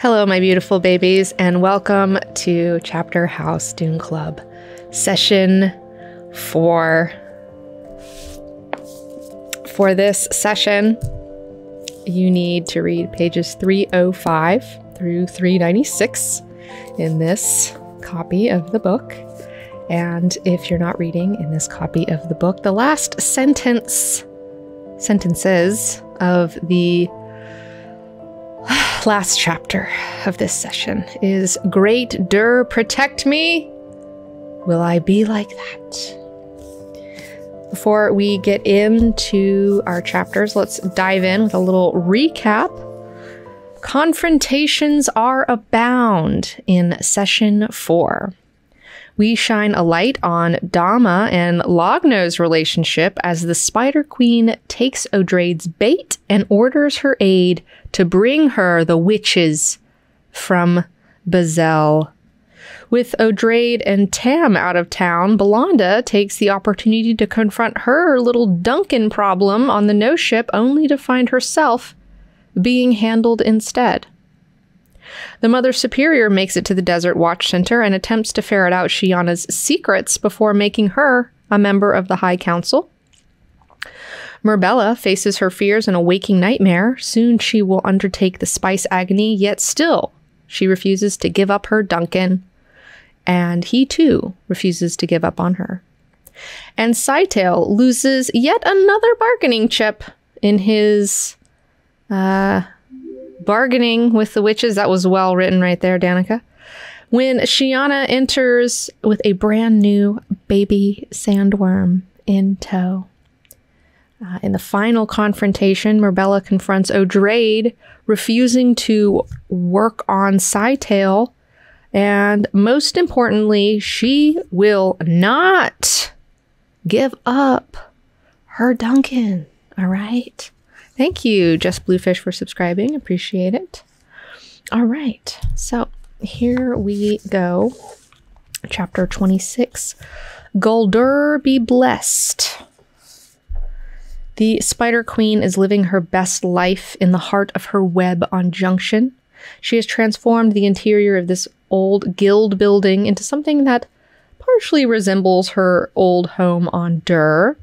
Hello, my beautiful babies, and welcome to Chapterhouse Dune Club, session four. For this session, you need to read pages 305 through 396 in this copy of the book. And if you're not reading in this copy of the book, the last sentence, sentences of the last chapter of this session is Great Dur, protect me. Will I be like that? Before we get into our chapters, let's dive in with a little recap. Confrontations are abound in session four. We shine a light on Dama and Logno's relationship as the Spider Queen takes Odrade's bait and orders her aide to bring her the witches from Buzzell. With Odrade and Tam out of town, Bellonda takes the opportunity to confront her little Duncan problem on the no ship only to find herself being handled instead. The Mother Superior makes it to the Desert Watch Center and attempts to ferret out Sheeana's secrets before making her a member of the High Council. Murbella faces her fears in a waking nightmare. Soon she will undertake the spice agony, yet still she refuses to give up her Duncan, and he too refuses to give up on her. And Scytale loses yet another bargaining chip in his uh, bargaining with the witches. That was well written right there, Danika. When Sheeana enters with a brand new baby sandworm in tow. Uh, in the final confrontation, Murbella confronts Odrade, refusing to work on Scytale. And most importantly, she will not give up her Duncan. All right. Thank you, Just Bluefish, for subscribing. Appreciate it. All right. So here we go. Chapter 26 Guldur be blessed. The Spider Queen is living her best life in the heart of her web on Junction. She has transformed the interior of this old guild building into something that partially resembles her old home on Dur.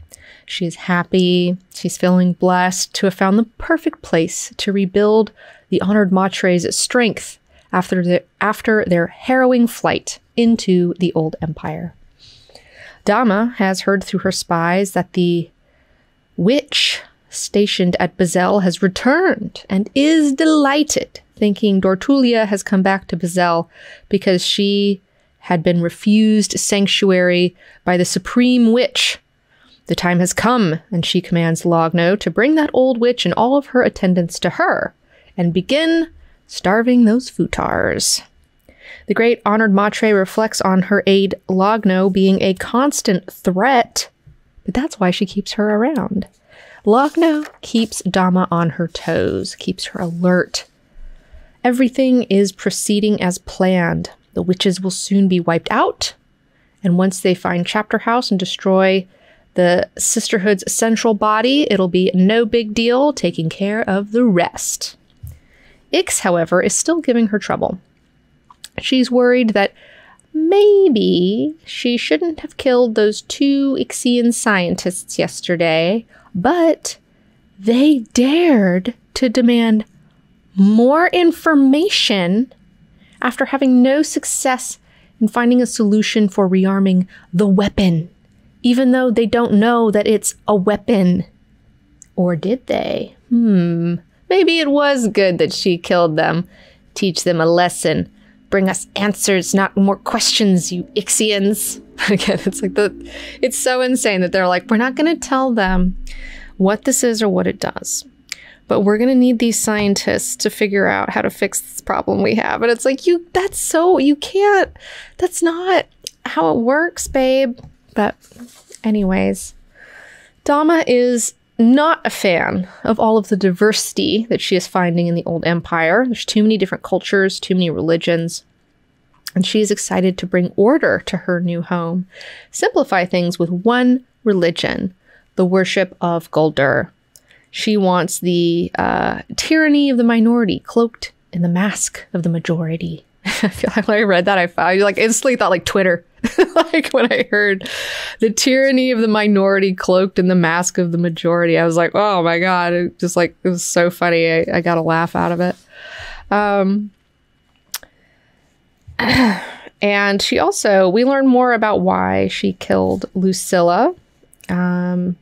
She's happy. She's feeling blessed to have found the perfect place to rebuild the honored Matre's strength after, the, after their harrowing flight into the old empire. Dama has heard through her spies that the witch stationed at Buzzell has returned and is delighted, thinking Dortujla has come back to Buzzell because she had been refused sanctuary by the supreme witch the time has come, and she commands Logno to bring that old witch and all of her attendants to her and begin starving those futars. The great honored Matre reflects on her aide Logno being a constant threat, but that's why she keeps her around. Logno keeps Dama on her toes, keeps her alert. Everything is proceeding as planned. The witches will soon be wiped out, and once they find Chapterhouse and destroy the sisterhood's central body, it'll be no big deal taking care of the rest. Ix, however, is still giving her trouble. She's worried that maybe she shouldn't have killed those two Ixian scientists yesterday, but they dared to demand more information after having no success in finding a solution for rearming the weapon even though they don't know that it's a weapon. Or did they? Hmm. Maybe it was good that she killed them. Teach them a lesson. Bring us answers, not more questions, you Ixians. Again, it's like the it's so insane that they're like, we're not gonna tell them what this is or what it does. But we're gonna need these scientists to figure out how to fix this problem we have. And it's like, you that's so you can't that's not how it works, babe. But, anyways, Dama is not a fan of all of the diversity that she is finding in the old empire. There's too many different cultures, too many religions. And she's excited to bring order to her new home, simplify things with one religion, the worship of Guldur. She wants the uh, tyranny of the minority cloaked in the mask of the majority. I feel like when I read that, I found like instantly thought like Twitter. like when I heard the tyranny of the minority cloaked in the mask of the majority, I was like, oh my god! It just like it was so funny. I, I got a laugh out of it. Um, and she also we learn more about why she killed Lucilla. Um,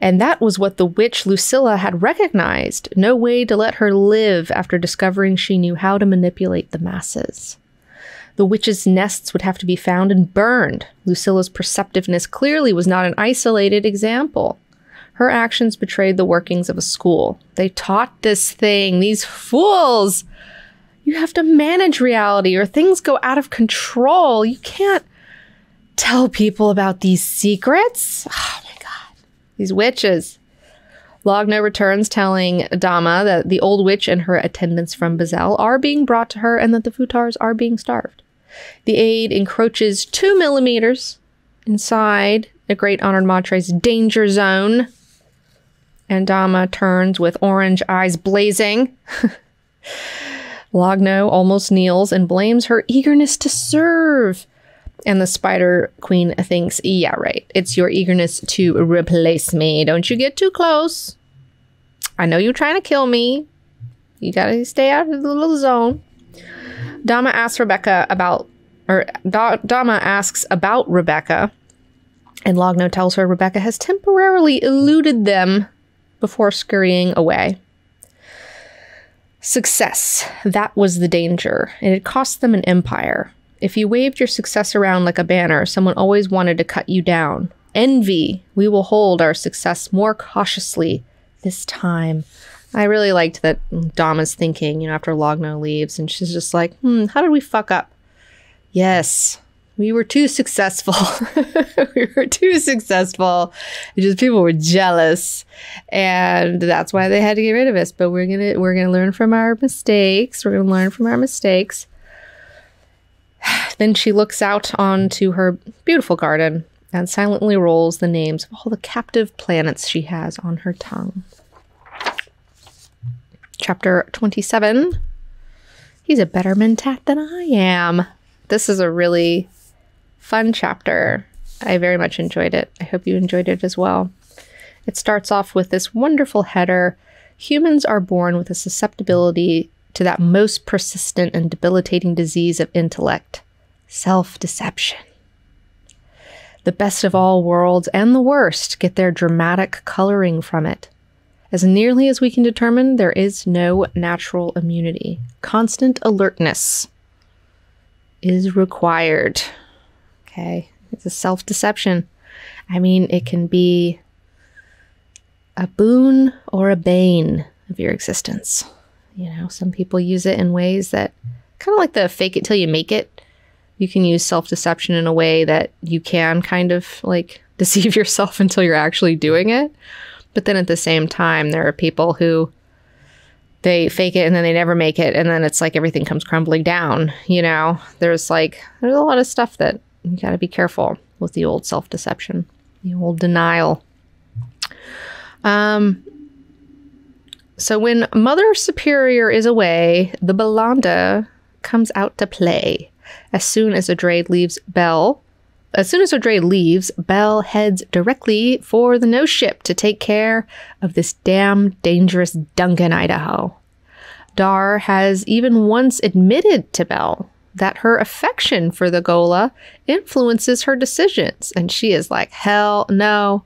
and that was what the witch Lucilla had recognized no way to let her live after discovering she knew how to manipulate the masses. The witches' nests would have to be found and burned. Lucilla's perceptiveness clearly was not an isolated example. Her actions betrayed the workings of a school. They taught this thing, these fools. You have to manage reality or things go out of control. You can't tell people about these secrets. Oh. These witches. Logno returns telling Dama that the old witch and her attendants from Buzzell are being brought to her and that the Futars are being starved. The aide encroaches two millimeters inside the Great Honored Matre's danger zone. And Dama turns with orange eyes blazing. Logno almost kneels and blames her eagerness to serve. And the Spider Queen thinks, yeah, right. It's your eagerness to replace me. Don't you get too close. I know you're trying to kill me. You gotta stay out of the little zone. Dama asks Rebecca about, or da- Dama asks about Rebecca, and Logno tells her Rebecca has temporarily eluded them before scurrying away. Success. That was the danger. And it had cost them an empire. If you waved your success around like a banner, someone always wanted to cut you down. Envy. We will hold our success more cautiously this time. I really liked that Dama's thinking, you know, after Logno leaves, and she's just like, hmm, how did we fuck up? Yes, we were too successful. we were too successful. It's just people were jealous, and that's why they had to get rid of us. But we're gonna we're gonna learn from our mistakes. We're gonna learn from our mistakes. then she looks out onto her beautiful garden and silently rolls the names of all the captive planets she has on her tongue. Chapter 27. He's a better mentat than I am. This is a really fun chapter. I very much enjoyed it. I hope you enjoyed it as well. It starts off with this wonderful header Humans are born with a susceptibility to that most persistent and debilitating disease of intellect self deception. The best of all worlds and the worst get their dramatic coloring from it. As nearly as we can determine, there is no natural immunity. Constant alertness is required. Okay. It's a self deception. I mean, it can be a boon or a bane of your existence. You know, some people use it in ways that kind of like the fake it till you make it. You can use self deception in a way that you can kind of like deceive yourself until you're actually doing it. But then at the same time, there are people who they fake it and then they never make it and then it's like everything comes crumbling down you know there's like there's a lot of stuff that you got to be careful with the old self-deception the old denial um so when mother superior is away the Bellonda comes out to play as soon as Odrade leaves bell as soon as Odrade leaves, Bell heads directly for the nose ship to take care of this damn dangerous Duncan, Idaho. Dar has even once admitted to Bell that her affection for the Ghola influences her decisions, and she is like, hell no,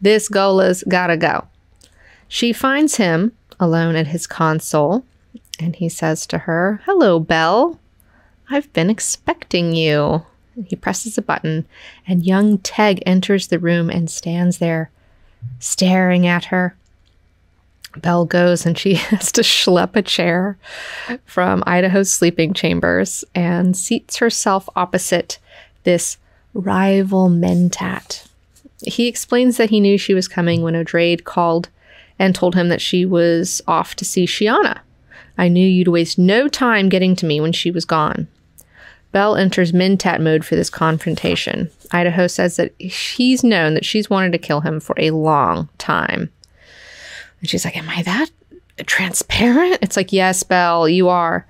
this Ghola's gotta go. She finds him alone at his console, and he says to her, Hello, Bell. I've been expecting you. He presses a button, and young Teg enters the room and stands there, staring at her. Bell goes and she has to schlep a chair from Idaho's sleeping chambers and seats herself opposite this rival mentat. He explains that he knew she was coming when Odrade called and told him that she was off to see Sheeana. I knew you'd waste no time getting to me when she was gone. Bell enters Mentat mode for this confrontation. Idaho says that she's known that she's wanted to kill him for a long time. And she's like, Am I that transparent? It's like, yes, Bell, you are.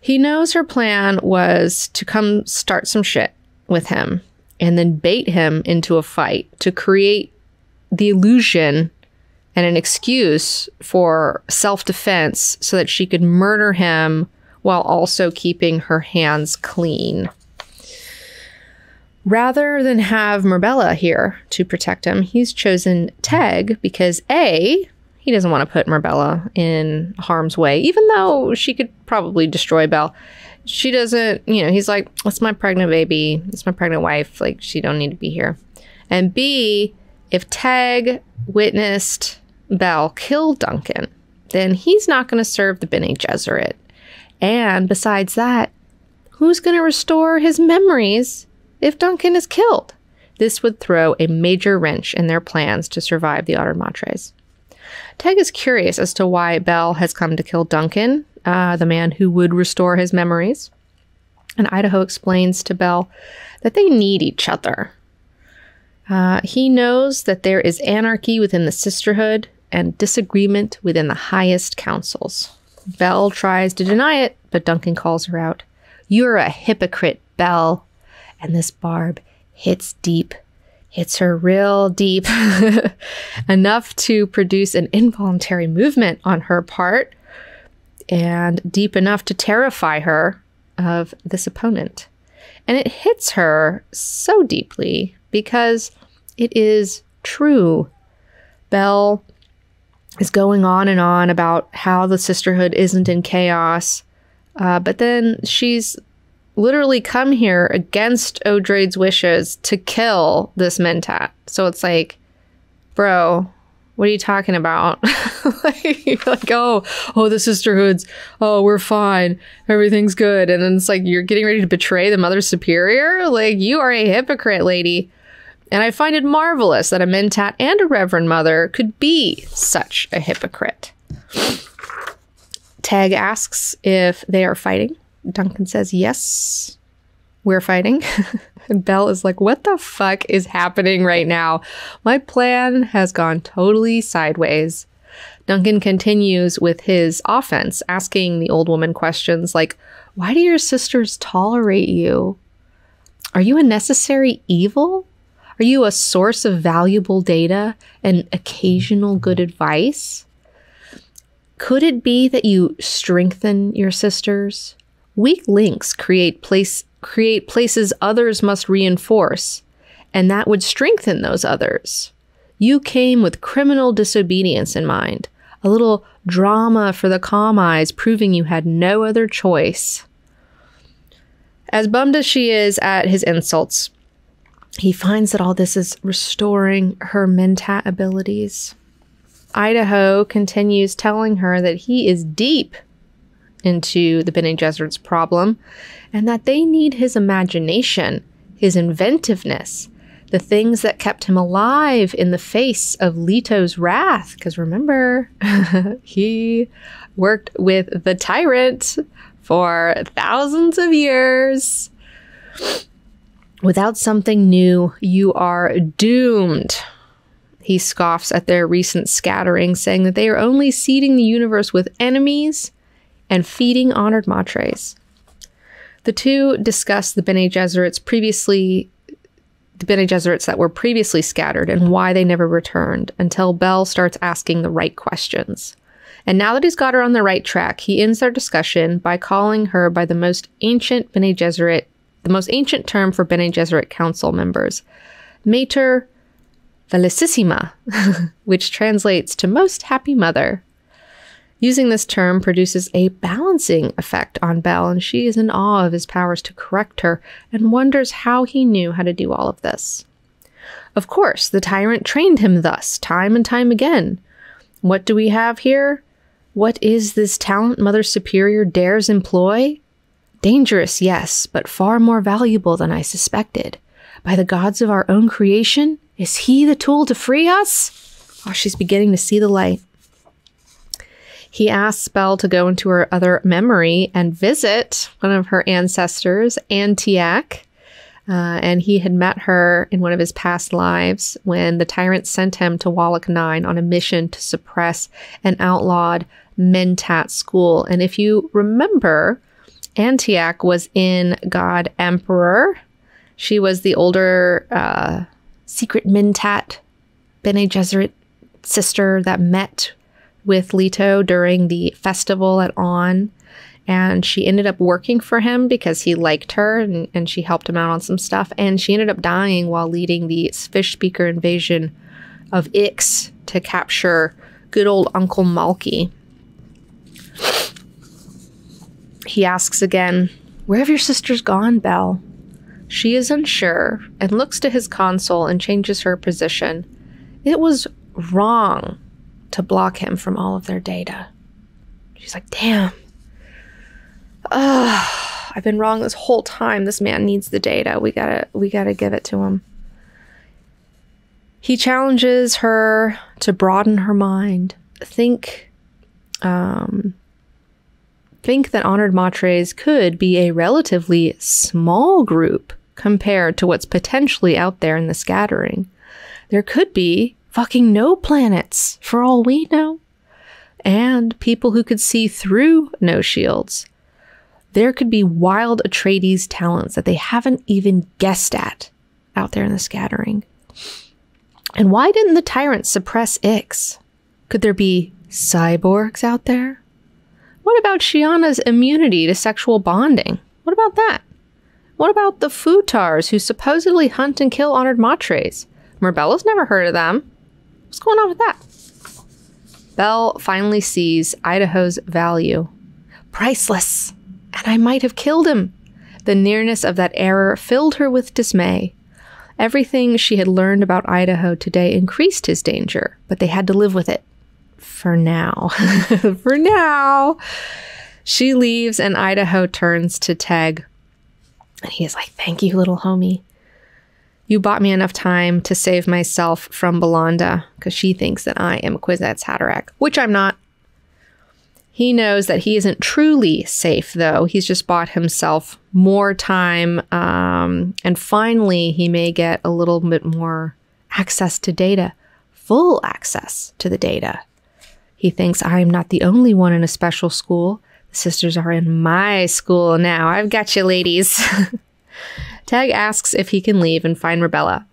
He knows her plan was to come start some shit with him and then bait him into a fight to create the illusion and an excuse for self defense so that she could murder him while also keeping her hands clean. Rather than have Murbella here to protect him, he's chosen Teg because A, he doesn't want to put Murbella in harm's way, even though she could probably destroy Belle. She doesn't, you know, he's like, it's my pregnant baby, it's my pregnant wife, like, she don't need to be here. And B, if Teg witnessed Belle kill Duncan, then he's not going to serve the Bene Gesserit. And besides that, who's going to restore his memories if Duncan is killed? This would throw a major wrench in their plans to survive the Honored Matres. Teg is curious as to why Bell has come to kill Duncan, uh, the man who would restore his memories. And Idaho explains to Bell that they need each other. Uh, he knows that there is anarchy within the sisterhood and disagreement within the highest councils. Belle tries to deny it, but Duncan calls her out. You're a hypocrite, Belle. And this barb hits deep hits her real deep, enough to produce an involuntary movement on her part, and deep enough to terrify her of this opponent. And it hits her so deeply because it is true. Belle is going on and on about how the sisterhood isn't in chaos, uh, but then she's literally come here against Odrade's wishes to kill this Mentat. So it's like, bro, what are you talking about? like, like, oh, oh, the sisterhoods, oh, we're fine, everything's good, and then it's like you're getting ready to betray the Mother Superior. Like you are a hypocrite, lady. And I find it marvelous that a Mentat and a Reverend Mother could be such a hypocrite. Teg asks if they are fighting. Duncan says, Yes, we're fighting. and Belle is like, What the fuck is happening right now? My plan has gone totally sideways. Duncan continues with his offense, asking the old woman questions like, Why do your sisters tolerate you? Are you a necessary evil? Are you a source of valuable data and occasional good advice? Could it be that you strengthen your sisters? Weak links create place create places others must reinforce, and that would strengthen those others. You came with criminal disobedience in mind, a little drama for the calm eyes, proving you had no other choice. As bummed as she is at his insults, he finds that all this is restoring her mentat abilities. Idaho continues telling her that he is deep into the Bene Gesserit's problem, and that they need his imagination, his inventiveness, the things that kept him alive in the face of Leto's wrath. Because remember, he worked with the tyrant for thousands of years. Without something new, you are doomed. He scoffs at their recent scattering, saying that they are only seeding the universe with enemies and feeding honored matres. The two discuss the Bene Gesserits previously the Bene Gesserits that were previously scattered and why they never returned until Bell starts asking the right questions. And now that he's got her on the right track, he ends their discussion by calling her by the most ancient Bene Gesserit, the most ancient term for Bene Gesserit council members, Mater Felicissima, which translates to most happy mother. Using this term produces a balancing effect on Belle, and she is in awe of his powers to correct her and wonders how he knew how to do all of this. Of course, the tyrant trained him thus, time and time again. What do we have here? What is this talent Mother Superior dares employ? Dangerous, yes, but far more valuable than I suspected. By the gods of our own creation, is he the tool to free us? Oh, she's beginning to see the light. He asks Belle to go into her other memory and visit one of her ancestors, Anteac. Uh, and he had met her in one of his past lives when the tyrant sent him to Wallach 9 on a mission to suppress an outlawed Mentat school. And if you remember, Anteac was in God Emperor. She was the older uh, secret Mentat, Bene Gesserit sister that met with Leto during the festival at Onn. And she ended up working for him because he liked her and, and she helped him out on some stuff. And she ended up dying while leading the fish speaker invasion of Ix to capture good old Uncle Malky. He asks again, Where have your sisters gone, Bel? She is unsure and looks to his console and changes her position. It was wrong to block him from all of their data. She's like, damn. Ugh, I've been wrong this whole time. This man needs the data. We gotta we gotta give it to him. He challenges her to broaden her mind. Think um think that honored matres could be a relatively small group compared to what's potentially out there in the scattering. There could be fucking no planets, for all we know. And people who could see through no shields. There could be wild Atreides talents that they haven't even guessed at out there in the scattering. And why didn't the tyrants suppress Ix? Could there be cyborgs out there? What about Sheeana's immunity to sexual bonding? What about that? What about the Futars who supposedly hunt and kill honored matres? Murbella's never heard of them. What's going on with that? Bel finally sees Idaho's value. Priceless. And I might have killed him. The nearness of that error filled her with dismay. Everything she had learned about Idaho today increased his danger, but they had to live with it. For now. For now. She leaves, and Idaho turns to Teg. And he is like, Thank you, little homie. You bought me enough time to save myself from Bellonda because she thinks that I am Kwisatz Haderach, which I'm not. He knows that he isn't truly safe, though. He's just bought himself more time. Um, and finally, he may get a little bit more access to data, full access to the data. He thinks I'm not the only one in a special school. The sisters are in my school now. I've got you, ladies. Teg asks if he can leave and find Murbella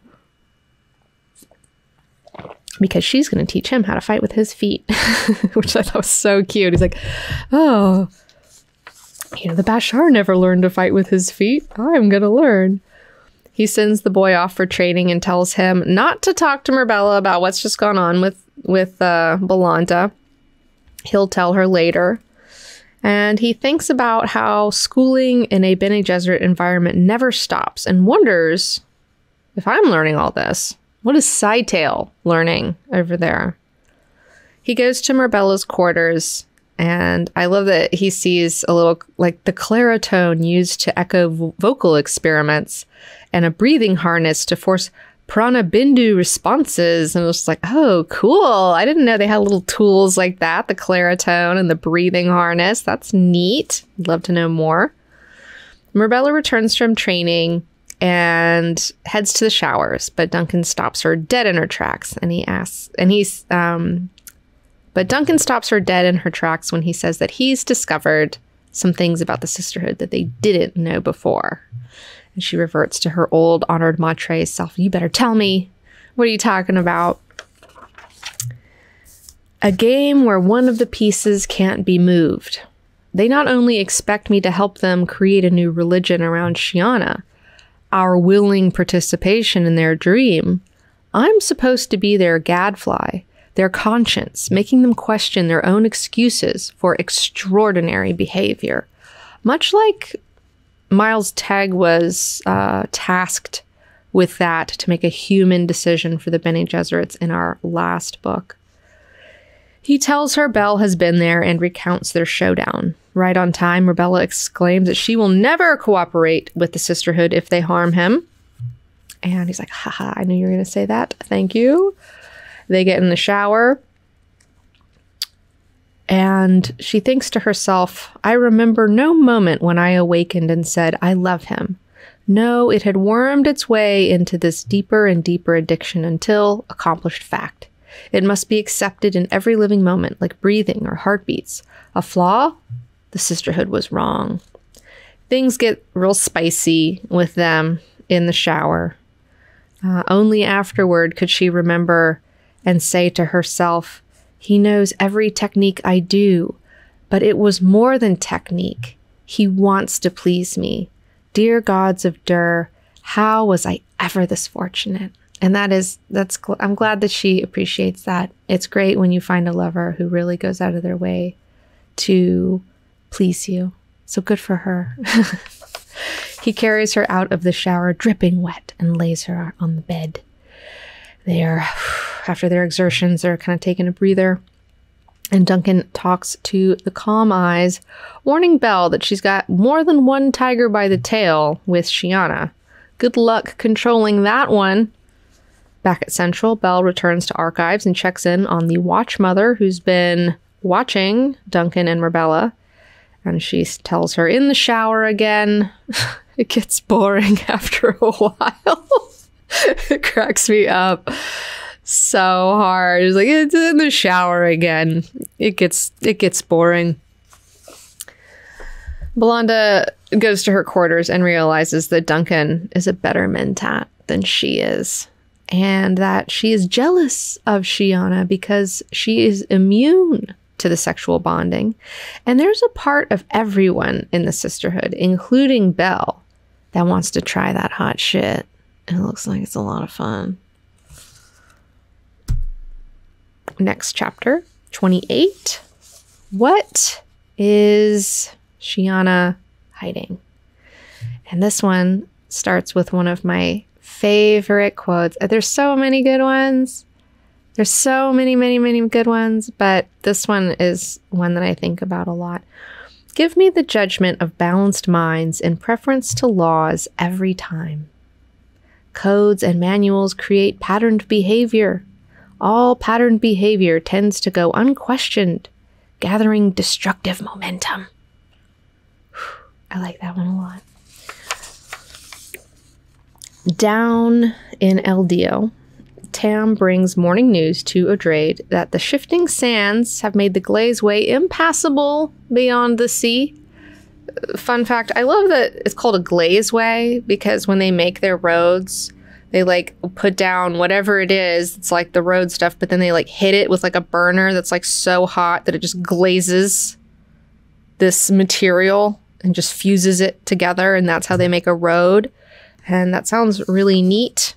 because she's going to teach him how to fight with his feet, which I thought was so cute. He's like, oh, you know, the Bashar never learned to fight with his feet. I'm going to learn. He sends the boy off for training and tells him not to talk to Murbella about what's just gone on with with uh, Bellonda. He'll tell her later. And he thinks about how schooling in a Bene Gesserit environment never stops and wonders if I'm learning all this. What is Scytale learning over there? He goes to Murbella's quarters, and I love that he sees a little like the claritone used to echo vo- vocal experiments and a breathing harness to force Pranabindu responses. And it was like, oh, cool. I didn't know they had little tools like that the claritone and the breathing harness. That's neat. I'd love to know more. Murbella returns from training and heads to the showers, but Duncan stops her dead in her tracks and he asks, and he's, um, but Duncan stops her dead in her tracks when he says that he's discovered some things about the sisterhood that they didn't know before. And she reverts to her old honored matre self. You better tell me. What are you talking about? A game where one of the pieces can't be moved. They not only expect me to help them create a new religion around Sheeana, our willing participation in their dream, I'm supposed to be their gadfly, their conscience, making them question their own excuses for extraordinary behavior. Much like Miles Teg was uh, tasked with that to make a human decision for the Bene Gesserits in our last book. He tells her Bel has been there and recounts their showdown. Right on time, Murbella exclaims that she will never cooperate with the Sisterhood if they harm him. And he's like, haha, I knew you were going to say that. Thank you. They get in the shower. And she thinks to herself, I remember no moment when I awakened and said, I love him. No, it had wormed its way into this deeper and deeper addiction until accomplished fact. It must be accepted in every living moment, like breathing or heartbeats. A flaw? The sisterhood was wrong. Things get real spicy with them in the shower. Uh, only afterward could she remember and say to herself, He knows every technique I do, but it was more than technique. He wants to please me. Dear gods of Dur, how was I ever this fortunate? And that is, that's, I'm glad that she appreciates that. It's great when you find a lover who really goes out of their way to please you. So good for her. he carries her out of the shower, dripping wet, and lays her on the bed. They are, after their exertions, they're kind of taking a breather. And Duncan talks to the calm eyes, warning Belle that she's got more than one tiger by the tail with Sheeana. Good luck controlling that one. Back at Central, Belle returns to archives and checks in on the watch mother who's been watching Duncan and Murbella. And she tells her in the shower again. it gets boring after a while. it cracks me up so hard. It's like it's in the shower again. It gets it gets boring. Bellonda goes to her quarters and realizes that Duncan is a better mentat than she is. And that she is jealous of Sheeana because she is immune to the sexual bonding. And there's a part of everyone in the sisterhood, including Belle, that wants to try that hot shit. And it looks like it's a lot of fun. Next chapter, 28. What is Sheeana hiding? And this one starts with one of my favorite quotes. Uh, there's so many good ones. There's so many, many, many good ones, but this one is one that I think about a lot. Give me the judgment of balanced minds in preference to laws every time. Codes and manuals create patterned behavior. All patterned behavior tends to go unquestioned, gathering destructive momentum. I like that one a lot. Down in Eldio, Tam brings morning news to Odrade that the shifting sands have made the glazeway impassable beyond the sea. Fun fact I love that it's called a glazeway because when they make their roads, they like put down whatever it is, it's like the road stuff, but then they like hit it with like a burner that's like so hot that it just glazes this material and just fuses it together. And that's how they make a road. And that sounds really neat.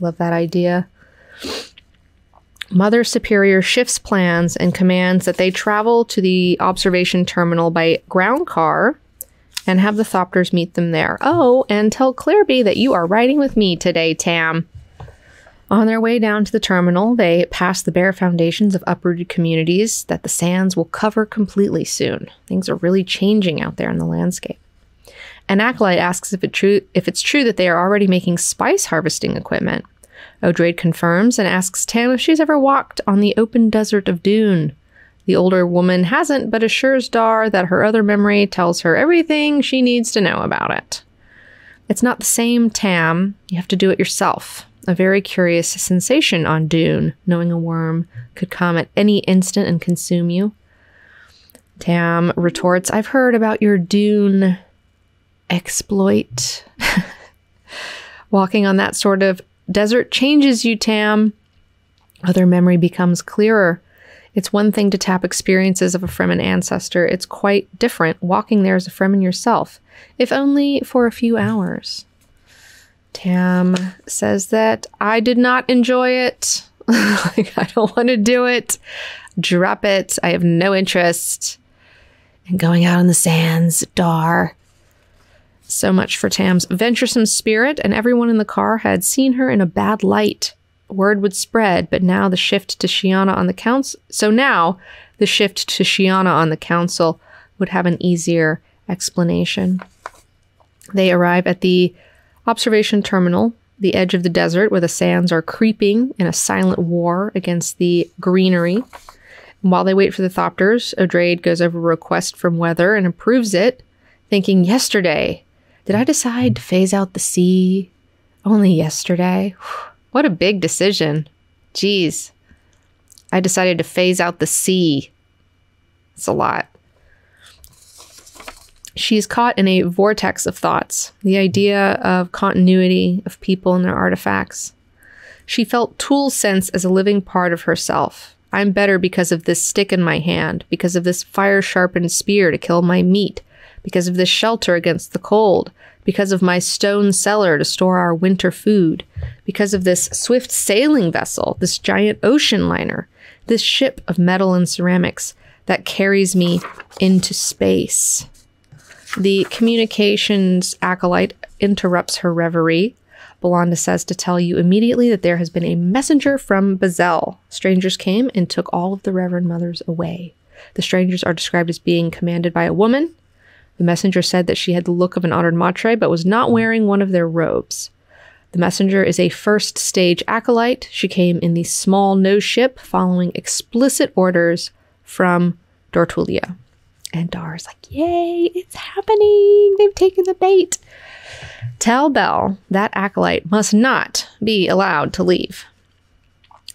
Love that idea. Mother Superior shifts plans and commands that they travel to the observation terminal by ground car and have the Thopters meet them there. Oh, and tell Clairby that you are riding with me today, Tam. On their way down to the terminal, they pass the bare foundations of uprooted communities that the sands will cover completely soon. Things are really changing out there in the landscape. An acolyte asks if, it true, if it's true that they are already making spice harvesting equipment. Odrade confirms and asks Tam if she's ever walked on the open desert of Dune. The older woman hasn't, but assures Dar that her other memory tells her everything she needs to know about it. It's not the same Tam. You have to do it yourself. A very curious sensation on Dune, knowing a worm could come at any instant and consume you. Tam retorts, I've heard about your Dune exploit. Walking on that sort of desert changes you, Tam. Other memory becomes clearer. It's one thing to tap experiences of a Fremen ancestor. It's quite different walking there as a Fremen yourself, if only for a few hours. Tam says that I did not enjoy it. like, I don't want to do it. Drop it. I have no interest in going out on the sands. Dar. So much for Tam's venturesome spirit, and everyone in the car had seen her in a bad light word would spread, but now the shift to Sheeana on the council. So now the shift to Sheeana on the council would have an easier explanation. They arrive at the observation terminal, the edge of the desert where the sands are creeping in a silent war against the greenery. And while they wait for the Thopters, Odrade goes over a request from Weather and approves it, thinking, Yesterday, did I decide to phase out the sea? Only yesterday? What a big decision. Geez. I decided to phase out the sea. It's a lot. She's caught in a vortex of thoughts, the idea of continuity of people and their artifacts. She felt Tool's sense as a living part of herself. I'm better because of this stick in my hand, because of this fire sharpened spear to kill my meat, because of this shelter against the cold, because of my stone cellar to store our winter food, because of this swift sailing vessel, this giant ocean liner, this ship of metal and ceramics that carries me into space. The communications acolyte interrupts her reverie. Bellonda says to tell you immediately that there has been a messenger from Buzzell. Strangers came and took all of the Reverend Mothers away. The strangers are described as being commanded by a woman. The messenger said that she had the look of an honored matre, but was not wearing one of their robes. The messenger is a first stage acolyte. She came in the small nose ship following explicit orders from Dortujla. And Dar's like, Yay, it's happening. They've taken the bait. Tell Bell that acolyte must not be allowed to leave.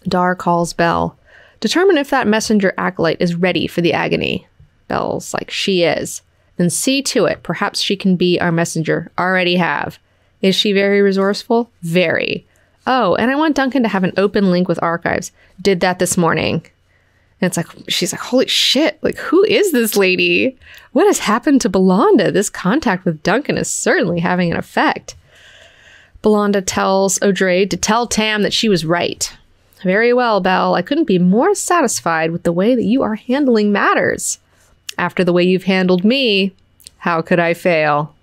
Dar calls Bell. Determine if that messenger acolyte is ready for the agony. Bell's like, She is. Then see to it. Perhaps she can be our messenger. Already have. Is she very resourceful? Very. Oh, and I want Duncan to have an open link with archives. Did that this morning. And it's like, she's like, holy shit, like, who is this lady? What has happened to Bellonda? This contact with Duncan is certainly having an effect. Bellonda tells Odrade to tell Tam that she was right. Very well, Bel. I couldn't be more satisfied with the way that you are handling matters. After the way you've handled me, how could I fail?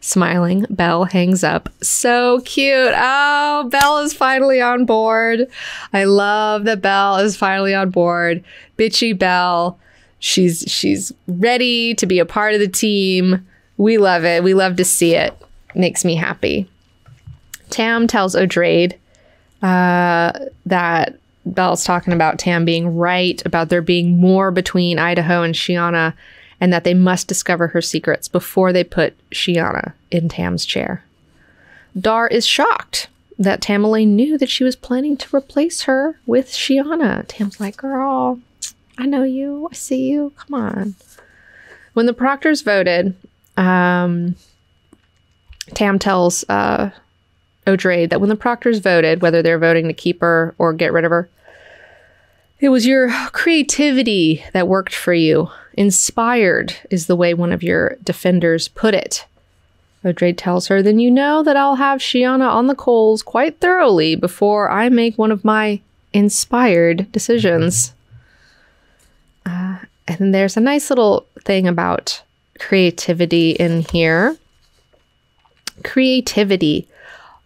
Smiling, Bel hangs up. So cute. Oh, Bel is finally on board. I love that Bel is finally on board. Bitchy Bel. She's she's ready to be a part of the team. We love it. We love to see it. Makes me happy. Tam tells Odrade uh, that Bel's talking about Tam being right about there being more between Idaho and Sheeana and that they must discover her secrets before they put Sheeana in Tam's chair. Dar is shocked that Tamalane knew that she was planning to replace her with Sheeana. Tam's like, girl, I know you. I see you. Come on. When the proctors voted, um, Tam tells uh, Odrade that when the proctors voted, whether they're voting to keep her or get rid of her, it was your creativity that worked for you. Inspired is the way one of your defenders put it. Odrade tells her, Then you know that I'll have Sheeana on the coals quite thoroughly before I make one of my inspired decisions. Uh, and there's a nice little thing about creativity in here. Creativity,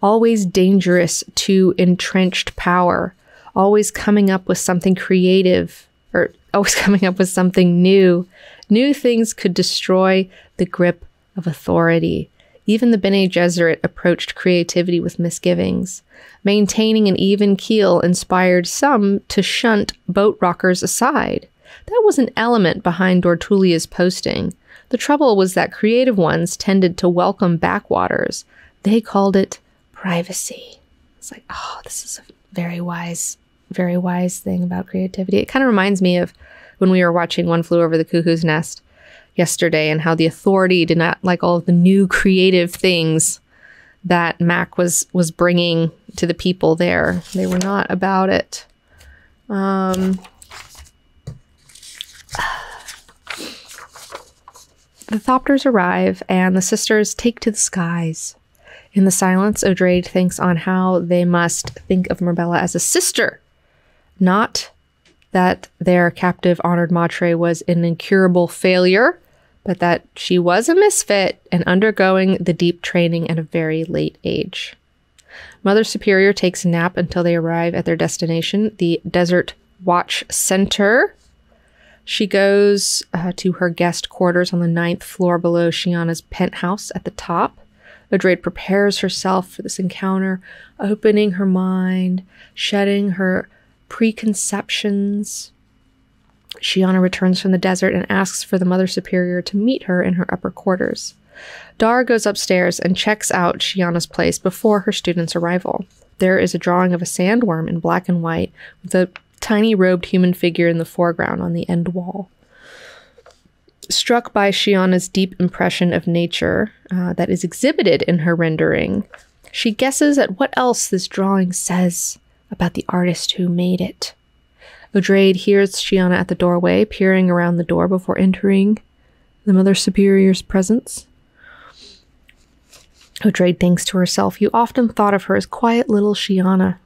always dangerous to entrenched power always coming up with something creative or always coming up with something new. New things could destroy the grip of authority. Even the Bene Gesserit approached creativity with misgivings. Maintaining an even keel inspired some to shunt boat rockers aside. That was an element behind Dortujla's posting. The trouble was that creative ones tended to welcome backwaters. They called it privacy. It's like, oh, this is a very wise very wise thing about creativity. It kind of reminds me of when we were watching One Flew Over the Cuckoo's Nest yesterday and how the authority did not like all of the new creative things that Mac was was bringing to the people there. They were not about it. Um, the Thopters arrive and the sisters take to the skies. In the silence, Odrade thinks on how they must think of Murbella as a sister not that their captive honored matre was an incurable failure, but that she was a misfit and undergoing the deep training at a very late age. Mother Superior takes a nap until they arrive at their destination, the Desert Watch Center. She goes uh, to her guest quarters on the ninth floor below Sheeana's penthouse at the top. Odrade prepares herself for this encounter, opening her mind, shedding her preconceptions. Sheeana returns from the desert and asks for the Mother Superior to meet her in her upper quarters. Dar goes upstairs and checks out Sheeana's place before her student's arrival. There is a drawing of a sandworm in black and white with a tiny robed human figure in the foreground on the end wall. Struck by Sheeana's deep impression of nature uh, that is exhibited in her rendering, she guesses at what else this drawing says about the artist who made it. Odrade hears Sheeana at the doorway, peering around the door before entering the Mother Superior's presence. Odrade thinks to herself, You often thought of her as quiet little Sheeana.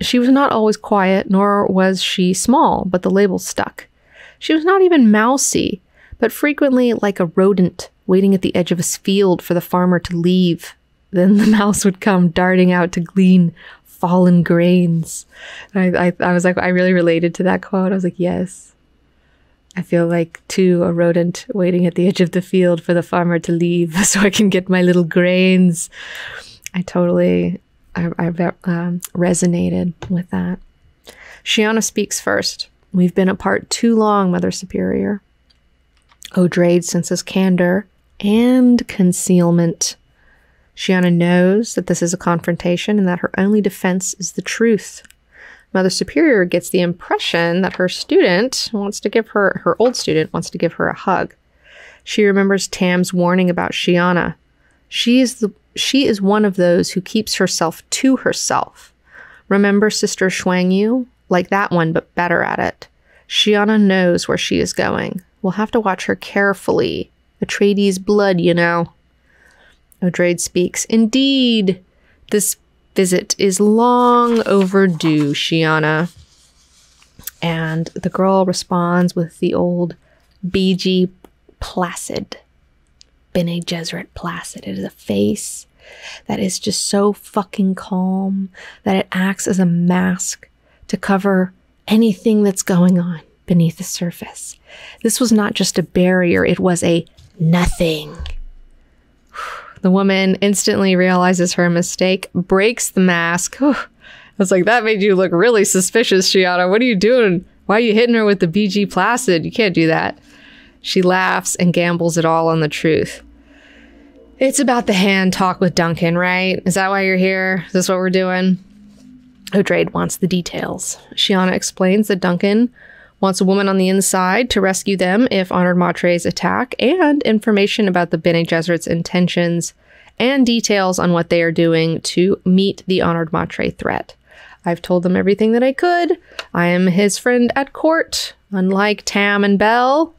She was not always quiet, nor was she small, but the label stuck. She was not even mousy, but frequently like a rodent waiting at the edge of a field for the farmer to leave. Then the mouse would come darting out to glean fallen grains. I, I, I was like, I really related to that quote. I was like, yes. I feel like too a rodent waiting at the edge of the field for the farmer to leave so I can get my little grains. I totally I, I um, resonated with that. Sheeana speaks first. We've been apart too long, Mother Superior. Odrade senses candor and concealment. Sheeana knows that this is a confrontation and that her only defense is the truth. Mother Superior gets the impression that her student wants to give her, her old student wants to give her a hug. She remembers Tam's warning about Sheeana. She is the she is one of those who keeps herself to herself. Remember Sister Xuangyu? Like that one, but better at it. Sheeana knows where she is going. We'll have to watch her carefully. Atreides' blood, you know. Odrade speaks. Indeed, this visit is long overdue, Sheeana. And the girl responds with the old BG placid. Bene Gesserit placid. It is a face that is just so fucking calm that it acts as a mask to cover anything that's going on beneath the surface. This was not just a barrier, it was a nothing. The woman instantly realizes her mistake, breaks the mask. I was like, that made you look really suspicious, Sheeana. What are you doing? Why are you hitting her with the BG Placid? You can't do that. She laughs and gambles it all on the truth. It's about the hand talk with Duncan, right? Is that why you're here? Is this what we're doing? Odrade wants the details. Sheeana explains that Duncan wants a woman on the inside to rescue them if Honored Matre's attack, and information about the Bene Gesserit's intentions and details on what they are doing to meet the Honored Matre threat. I've told them everything that I could. I am his friend at court. Unlike Tam and Bel,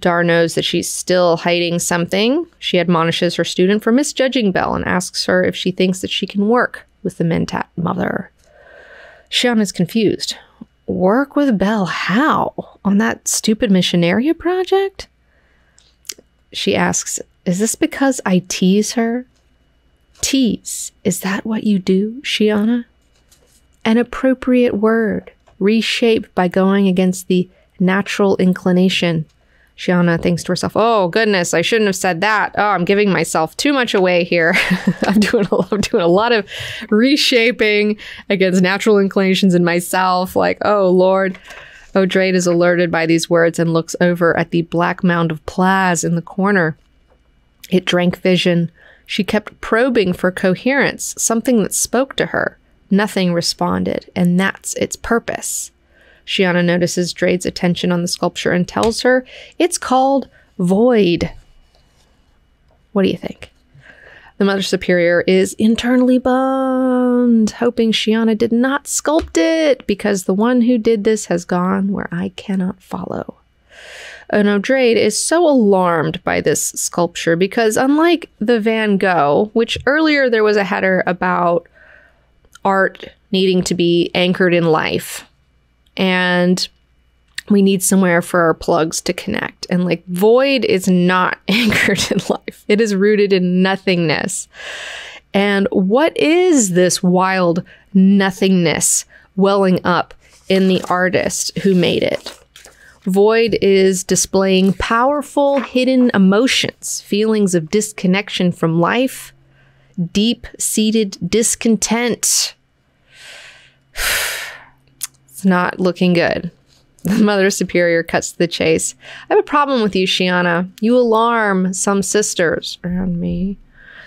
Dar knows that she's still hiding something. She admonishes her student for misjudging Bel and asks her if she thinks that she can work with the Mentat mother. Sheeana is confused. Work with Bel how? On that stupid missionaria project? She asks, Is this because I tease her? Tease, is that what you do, Sheeana? An appropriate word, reshaped by going against the natural inclination Sheeana thinks to herself, "Oh goodness, I shouldn't have said that. Oh, I'm giving myself too much away here. I'm doing a, I'm doing a lot of reshaping against natural inclinations in myself. Like, oh Lord." Odrade is alerted by these words and looks over at the black mound of plaz in the corner. It drank vision. She kept probing for coherence, something that spoke to her. Nothing responded, and that's its purpose. Sheeana notices Drade's attention on the sculpture and tells her it's called Void. What do you think? The Mother Superior is internally bummed, hoping Sheeana did not sculpt it because the one who did this has gone where I cannot follow. And Odrade is so alarmed by this sculpture because, unlike the Van Gogh, which earlier there was a header about art needing to be anchored in life, and we need somewhere for our plugs to connect. And like void is not anchored in life, it is rooted in nothingness. And what is this wild nothingness welling up in the artist who made it? Void is displaying powerful hidden emotions, feelings of disconnection from life, deep seated discontent. not looking good. The Mother Superior cuts to the chase. I have a problem with you, Sheeana. You alarm some sisters around me.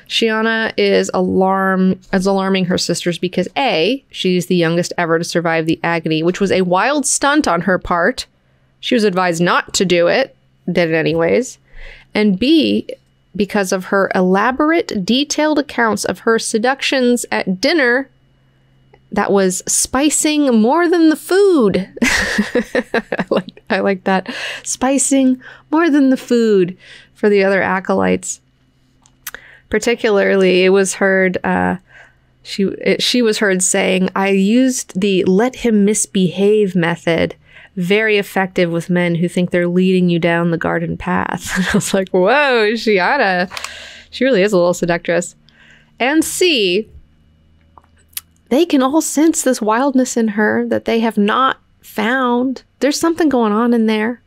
Sheeana is alarm is alarming her sisters because A, she's the youngest ever to survive the agony, which was a wild stunt on her part. She was advised not to do it, did it anyways. And B, because of her elaborate, detailed accounts of her seductions at dinner that was spicing more than the food. I, like, I like that. Spicing more than the food for the other acolytes. Particularly, it was heard. Uh, she it, she was heard saying, "I used the let him misbehave method." Very effective with men who think they're leading you down the garden path. I was like, whoa, Sheeana. She really is a little seductress. And C, they can all sense this wildness in her that they have not found. There's something going on in there.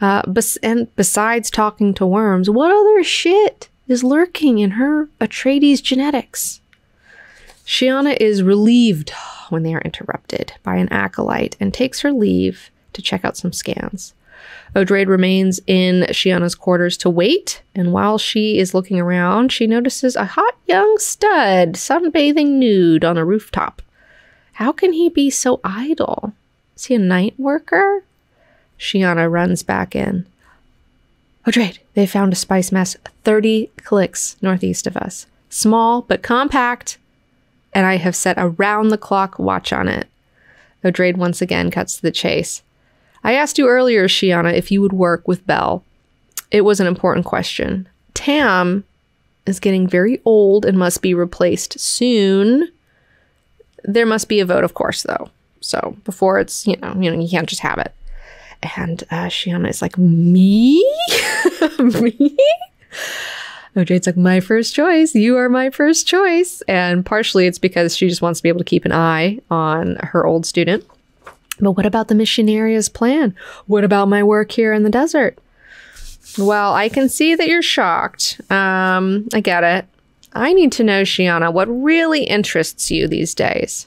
Uh, bes- and besides talking to worms, what other shit is lurking in her Atreides genetics? Sheeana is relieved when they are interrupted by an acolyte and takes her leave to check out some scans. Odrade remains in Sheeana's quarters to wait, and while she is looking around, she notices a hot young stud sunbathing nude on a rooftop. How can he be so idle? Is he a night worker? Sheeana runs back in. Odrade, they found a spice mess 30 clicks northeast of us. Small but compact, and I have set a round the clock watch on it. Odrade once again cuts to the chase. I asked you earlier, Sheeana, if you would work with Bel. It was an important question. Tam is getting very old and must be replaced soon. There must be a vote, of course, though. So before it's, you know, you know, you can't just have it. And uh, Sheeana is like, me? me? Odrade's like, my first choice. You are my first choice. And partially it's because she just wants to be able to keep an eye on her old student. But what about the missionaries' plan? What about my work here in the desert? Well, I can see that you're shocked. Um, I get it. I need to know, Sheeana, what really interests you these days.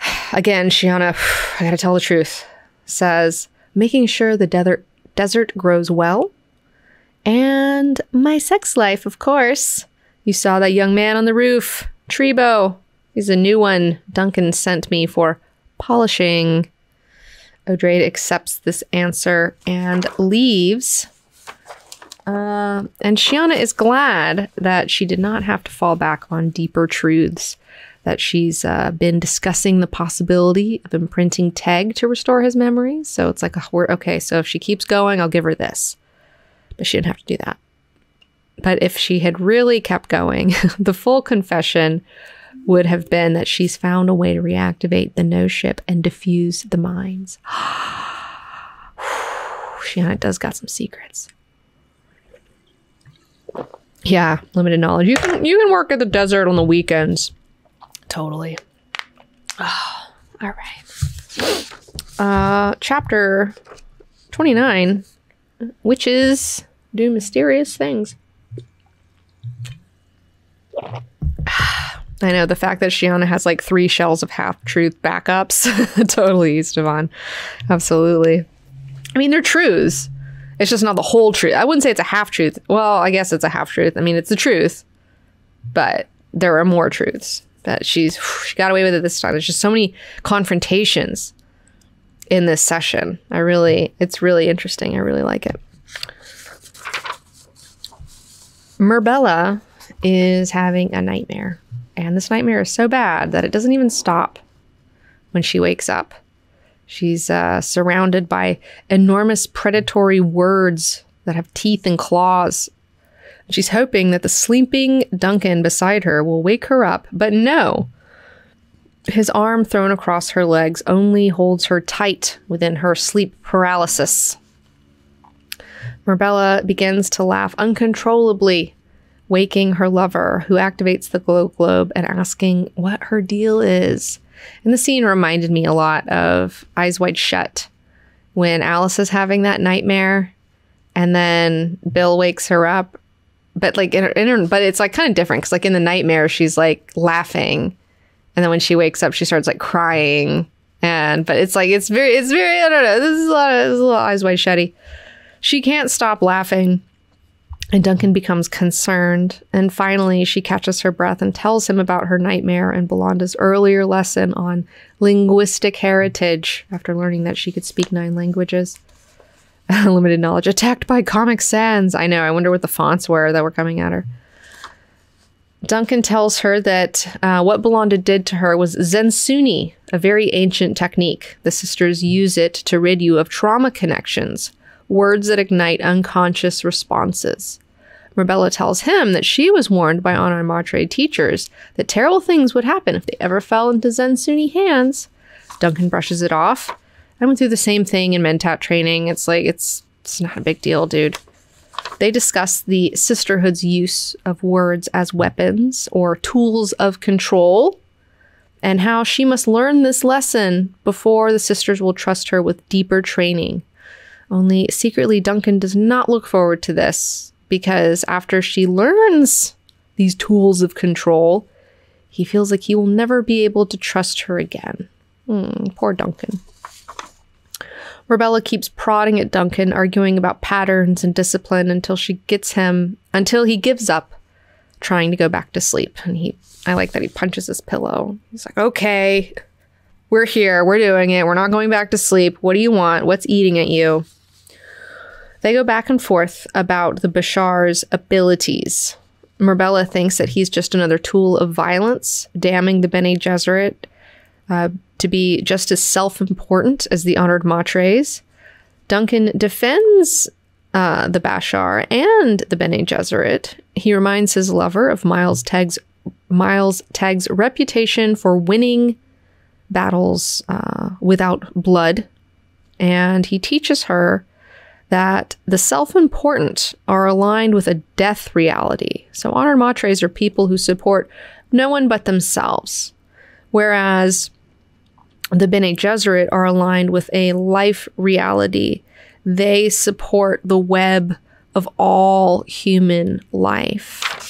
Again, Sheeana, I gotta tell the truth, says making sure the desert grows well. And my sex life, of course. You saw that young man on the roof, Trebo. He's a new one Duncan sent me for polishing. Odrade accepts this answer and leaves. Uh, and Sheeana is glad that she did not have to fall back on deeper truths. That she's uh, been discussing the possibility of imprinting Teg to restore his memories. So it's like, we're okay. So if she keeps going, I'll give her this. But she didn't have to do that. But if she had really kept going, the full confession would have been that she's found a way to reactivate the no ship and diffuse the mines. Sheeana does got some secrets. Yeah, limited knowledge. You can you can work at the desert on the weekends. Totally. Oh, all right. Uh, chapter twenty nine, witches do mysterious things. I know the fact that Sheeana has like three shells of half truth backups. totally, Estevan. Absolutely. I mean, they're truths. It's just not the whole truth. I wouldn't say it's a half truth. Well, I guess it's a half truth. I mean, it's the truth, but there are more truths that she's she got away with it this time. There's just so many confrontations in this session. I really, it's really interesting. I really like it. Murbella is having a nightmare. And this nightmare is so bad that it doesn't even stop when she wakes up. She's uh, surrounded by enormous predatory words that have teeth and claws. She's hoping that the sleeping Duncan beside her will wake her up, but no. His arm thrown across her legs only holds her tight within her sleep paralysis. Murbella begins to laugh uncontrollably waking her lover, who activates the glow globe and asking what her deal is. And the scene reminded me a lot of Eyes Wide Shut when Alice is having that nightmare and then Bill wakes her up. But like in her, in her but it's like kind of different because like in the nightmare she's like laughing, and then when she wakes up she starts like crying. And but it's like it's very it's very I don't know this is a lot of, this is a lot eyes wide shutty. She can't stop laughing And Duncan becomes concerned. And finally, she catches her breath and tells him about her nightmare and Bellonda's earlier lesson on linguistic heritage after learning that she could speak nine languages. Limited knowledge. Attacked by Comic Sans. I know. I wonder what the fonts were that were coming at her. Duncan tells her that uh, what Belanda did to her was Zensunni, a very ancient technique. The sisters use it to rid you of trauma connections, words that ignite unconscious responses. Murbella tells him that she was warned by Honor Matre teachers that terrible things would happen if they ever fell into Zen Zensunni hands. Duncan brushes it off. I went through the same thing in Mentat training. It's like, it's, it's not a big deal, dude. They discuss the sisterhood's use of words as weapons or tools of control, and how she must learn this lesson before the sisters will trust her with deeper training. Only secretly, Duncan does not look forward to this because after she learns these tools of control, he feels like he will never be able to trust her again. Hmm, poor Duncan. Murbella keeps prodding at Duncan, arguing about patterns and discipline until she gets him until he gives up trying to go back to sleep. And he I like that he punches his pillow. He's like, "Okay, we're here. We're doing it. We're not going back to sleep. What do you want? What's eating at you?" They go back and forth about the Bashar's abilities. Murbella thinks that he's just another tool of violence, damning the Bene Gesserit, uh, to be just as self important as the honored Matres. Duncan defends uh, the Bashar and the Bene Gesserit. He reminds his lover of Miles Teg's Miles Teg's reputation for winning battles uh, without blood, and he teaches her that the self important are aligned with a death reality. So, honored matres are people who support no one but themselves, whereas the Bene Gesserit are aligned with a life reality. They support the web of all human life.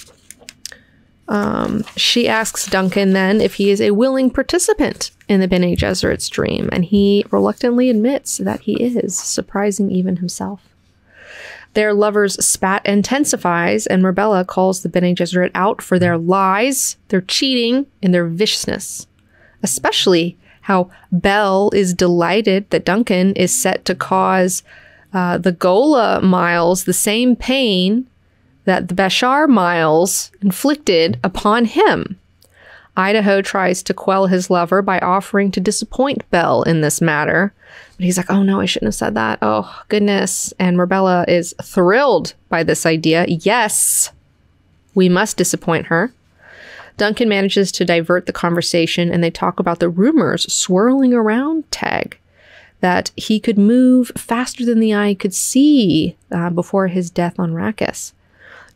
Um, she asks Duncan then if he is a willing participant in the Bene Gesserit's dream, and he reluctantly admits that he is, surprising even himself. Their lovers' spat intensifies, and Murbella calls the Bene Gesserit out for their lies, their cheating, and their viciousness, especially how Bel is delighted that Duncan is set to cause uh, the Ghola Miles the same pain that the Bashar Miles inflicted upon him. Idaho tries to quell his lover by offering to disappoint Bel in this matter. But he's like, oh no, I shouldn't have said that. Oh, goodness. And Murbella is thrilled by this idea. Yes, we must disappoint her. Duncan manages to divert the conversation and they talk about the rumors swirling around Teg that he could move faster than the eye could see uh, before his death on Arrakis.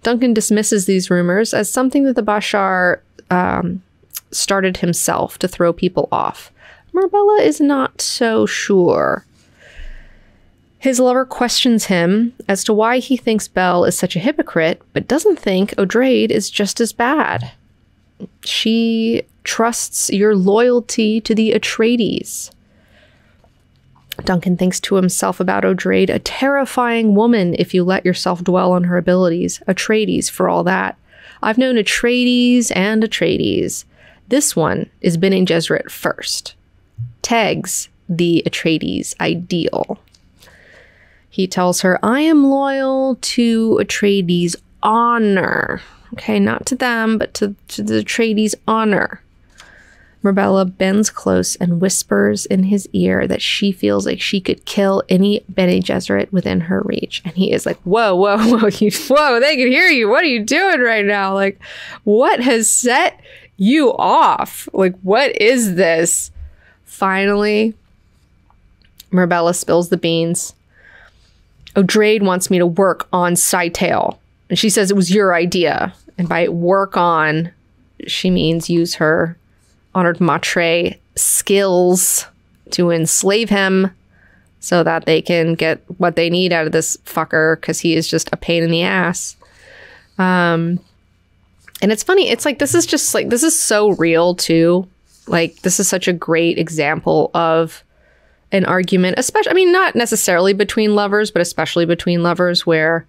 Duncan dismisses these rumors as something that the Bashar um, started himself to throw people off. Murbella is not so sure. His lover questions him as to why he thinks Bel is such a hypocrite, but doesn't think Odrade is just as bad she trusts your loyalty to the Atreides. Duncan thinks to himself about Odrade, a terrifying woman if you let yourself dwell on her abilities. Atreides, for all that. I've known Atreides and Atreides. This one is Bene Gesserit first. Teg's the Atreides ideal. He tells her, I am loyal to Atreides' honor. Okay, not to them, but to, to the Atreides' honor. Murbella bends close and whispers in his ear that she feels like she could kill any Bene Gesserit within her reach. And he is like, whoa, whoa, whoa, you, whoa, they can hear you. What are you doing right now? Like, what has set you off? Like, what is this? Finally, Murbella spills the beans. Odrade wants me to work on Scytale. And she says it was your idea. And by work on, she means use her honored matre skills to enslave him so that they can get what they need out of this fucker because he is just a pain in the ass. Um, and it's funny, it's like this is just like this is so real too. Like this is such a great example of an argument, especially I mean not necessarily between lovers, but especially between lovers where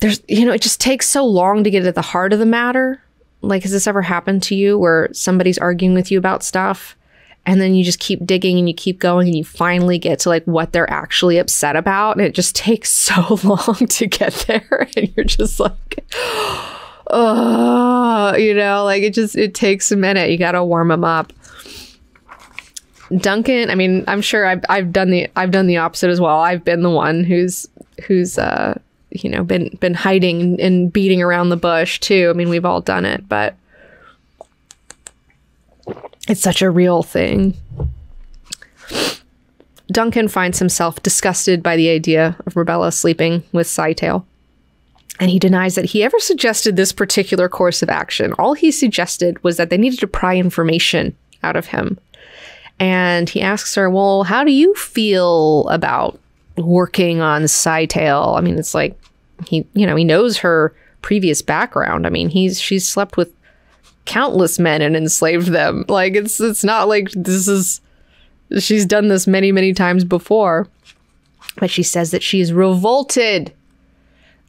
there's, you know, it just takes so long to get at the heart of the matter. Like, has this ever happened to you where somebody's arguing with you about stuff and then you just keep digging and you keep going and you finally get to like what they're actually upset about? And it just takes so long to get there. And you're just like, oh, you know, like it just, it takes a minute. You got to warm them up. Duncan, I mean, I'm sure I've, I've done the I've done the opposite as well. I've been the one who's who's uh you know been been hiding and beating around the bush too. I mean, we've all done it, but it's such a real thing. Duncan finds himself disgusted by the idea of Murbella sleeping with Scytale. And he denies that he ever suggested this particular course of action. All he suggested was that they needed to pry information out of him. And he asks her, Well, how do you feel about working on Scytale? I mean, it's like he, you know, he knows her previous background. I mean, he's she's slept with countless men and enslaved them. Like it's it's not like this is she's done this many, many times before. But she says that she is revolted.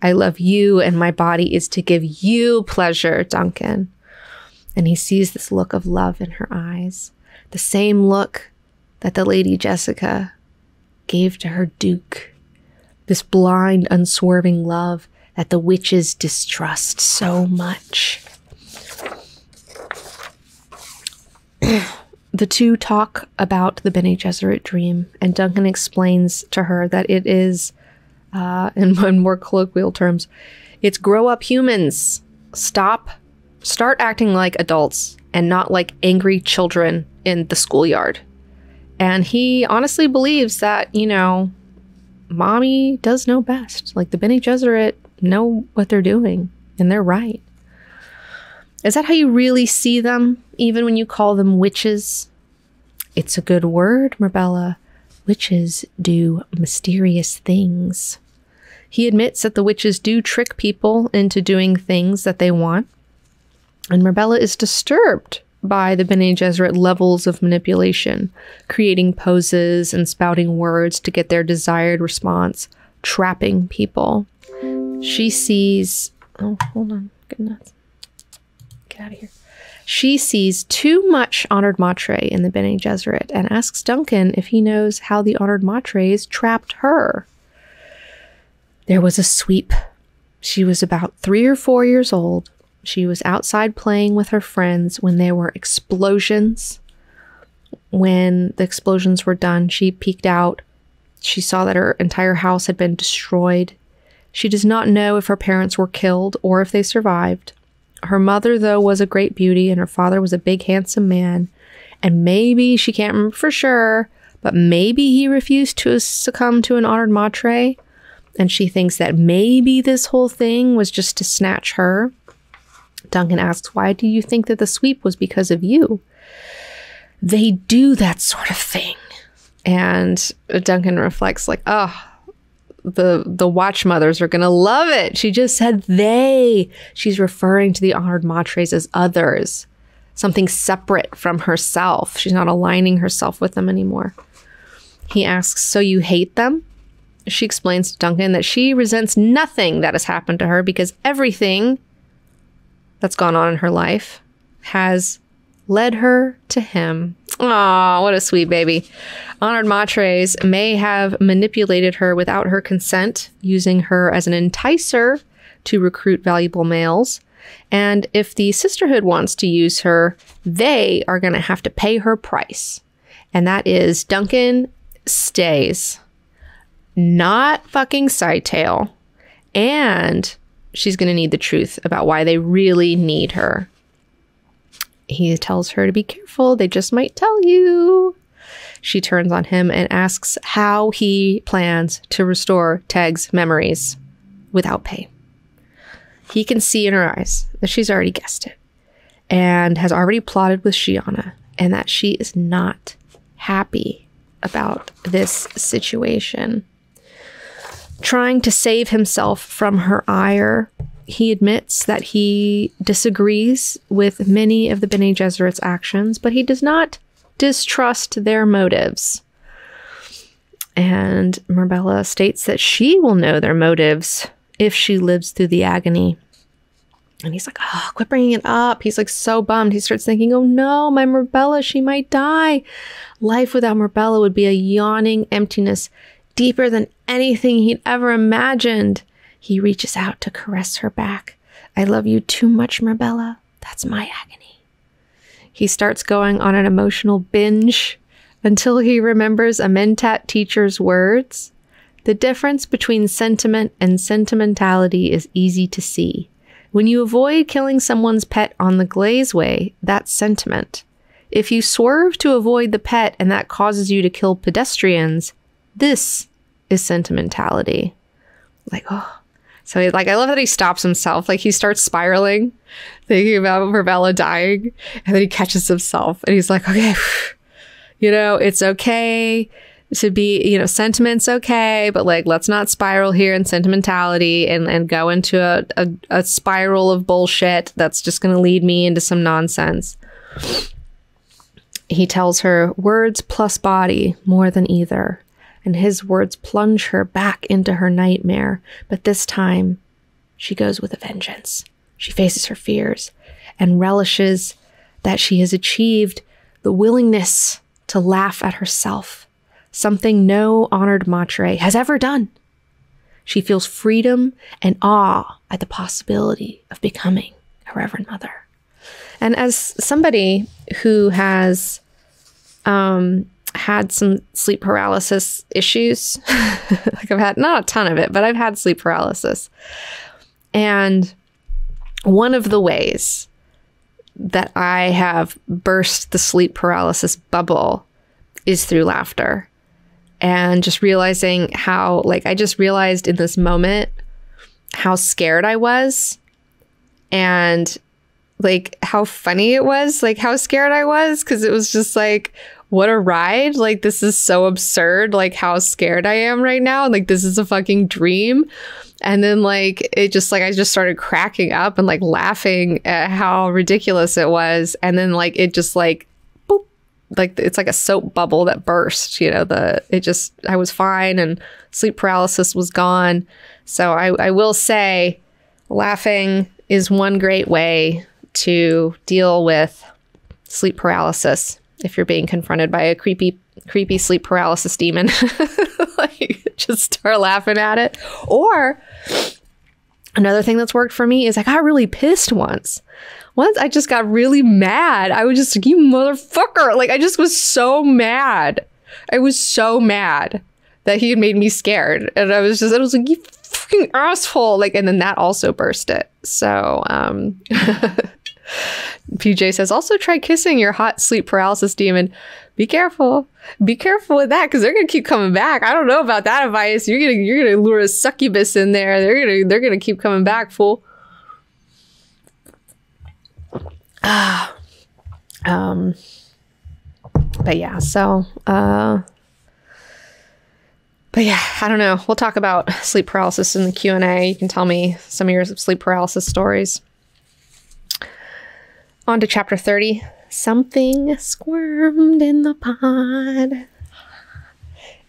I love you and my body is to give you pleasure, Duncan. And he sees this look of love in her eyes the same look that the Lady Jessica gave to her Duke. This blind, unswerving love that the witches distrust so much. the two talk about the Bene Gesserit dream, and Duncan explains to her that it is, uh, in, in more colloquial terms, it's grow up humans. Stop, start acting like adults and not like angry children in the schoolyard. And he honestly believes that, you know, mommy does know best. Like the Bene Gesserit know what they're doing, and they're right. Is that how you really see them, even when you call them witches? It's a good word, Murbella. Witches do mysterious things. He admits that the witches do trick people into doing things that they want. And Murbella is disturbed by the Bene Gesserit levels of manipulation, creating poses and spouting words to get their desired response, trapping people. She sees. Oh, hold on. Goodness. Get out of here. She sees too much Honored Matre in the Bene Gesserit and asks Duncan if he knows how the Honored Matres trapped her. There was a sweep. She was about three or four years old she was outside playing with her friends when there were explosions. When the explosions were done, she peeked out. She saw that her entire house had been destroyed. She does not know if her parents were killed or if they survived. Her mother, though, was a great beauty, and her father was a big, handsome man. And maybe, she can't remember for sure, but maybe he refused to succumb to an honored matre. And she thinks that maybe this whole thing was just to snatch her. Duncan asks, Why do you think that the sweep was because of you? They do that sort of thing. And Duncan reflects, like, oh, the the watch mothers are gonna love it. She just said they. She's referring to the honored matres as others, something separate from herself. She's not aligning herself with them anymore. He asks, So you hate them? She explains to Duncan that she resents nothing that has happened to her because everything that's gone on in her life has led her to him. Aw, what a sweet baby. Honored Matres may have manipulated her without her consent, using her as an enticer to recruit valuable males. And if the sisterhood wants to use her, they are going to have to pay her price. And that is Duncan stays. Not fucking Scytale. And she's going to need the truth about why they really need her. He tells her to be careful, they just might tell you. She turns on him and asks how he plans to restore Teg's memories without pay. He can see in her eyes that she's already guessed it and has already plotted with Sheeana and that she is not happy about this situation. Trying to save himself from her ire, he admits that he disagrees with many of the Bene Gesserit's actions, but he does not distrust their motives. And Murbella states that she will know their motives if she lives through the agony. And he's like, oh, quit bringing it up. He's like so bummed. He starts thinking, oh no, my Murbella, she might die. Life without Murbella would be a yawning emptiness deeper than anything he'd ever imagined. He reaches out to caress her back. I love you too much, Murbella. That's my agony. He starts going on an emotional binge until he remembers a Mentat teacher's words. The difference between sentiment and sentimentality is easy to see. When you avoid killing someone's pet on the glaze way, that's sentiment. If you swerve to avoid the pet and that causes you to kill pedestrians, this is sentimentality. Like, oh. So, he, like, I love that he stops himself. Like, he starts spiraling, thinking about Murbella dying, and then he catches himself and he's like, okay, you know, it's okay to be, you know, sentiment's okay, but like let's not spiral here in sentimentality and, and go into a, a, a spiral of bullshit that's just to lead me into some nonsense. He tells her words plus body more than either, and his words plunge her back into her nightmare, but this time she goes with a vengeance. She faces her fears and relishes that she has achieved the willingness to laugh at herself something no honored matre has ever done. She feels freedom and awe at the possibility of becoming a Reverend Mother. And as somebody who has um, had some sleep paralysis issues, like I've had not a ton of it, but I've had sleep paralysis. And one of the ways that I have burst the sleep paralysis bubble is through laughter and just realizing how like I just realized in this moment how scared I was and like how funny it was, like how scared I was cuz it was just like what a ride. Like this is so absurd like how scared I am right now. Like this is a fucking dream. And then like it just like I just started cracking up and like laughing at how ridiculous it was and then like it just like boop, like it's like a soap bubble that burst you know the it just i was fine and sleep paralysis was gone so i, I will say laughing is one great way to deal with sleep paralysis if you're being confronted by a creepy creepy sleep paralysis demon like just start laughing at it or another thing that's worked for me is i got really pissed once once I just got really mad. I was just like, you motherfucker. Like, I just was so mad. I was so mad that he had made me scared. And I was just, I was like, you fucking asshole. Like, and then that also burst it. So, um, PJ says, also try kissing your hot sleep paralysis demon. Be careful. Be careful with that because they're gonna keep coming back. I don't know about that advice. You're gonna you're gonna lure a succubus in there. They're gonna they're gonna keep coming back, fool. Ah. um, but yeah, so, uh, but yeah, I don't know. We'll talk about sleep paralysis in the Q and A. You can tell me some of your sleep paralysis stories. On to chapter thirty. Something squirmed in the pod.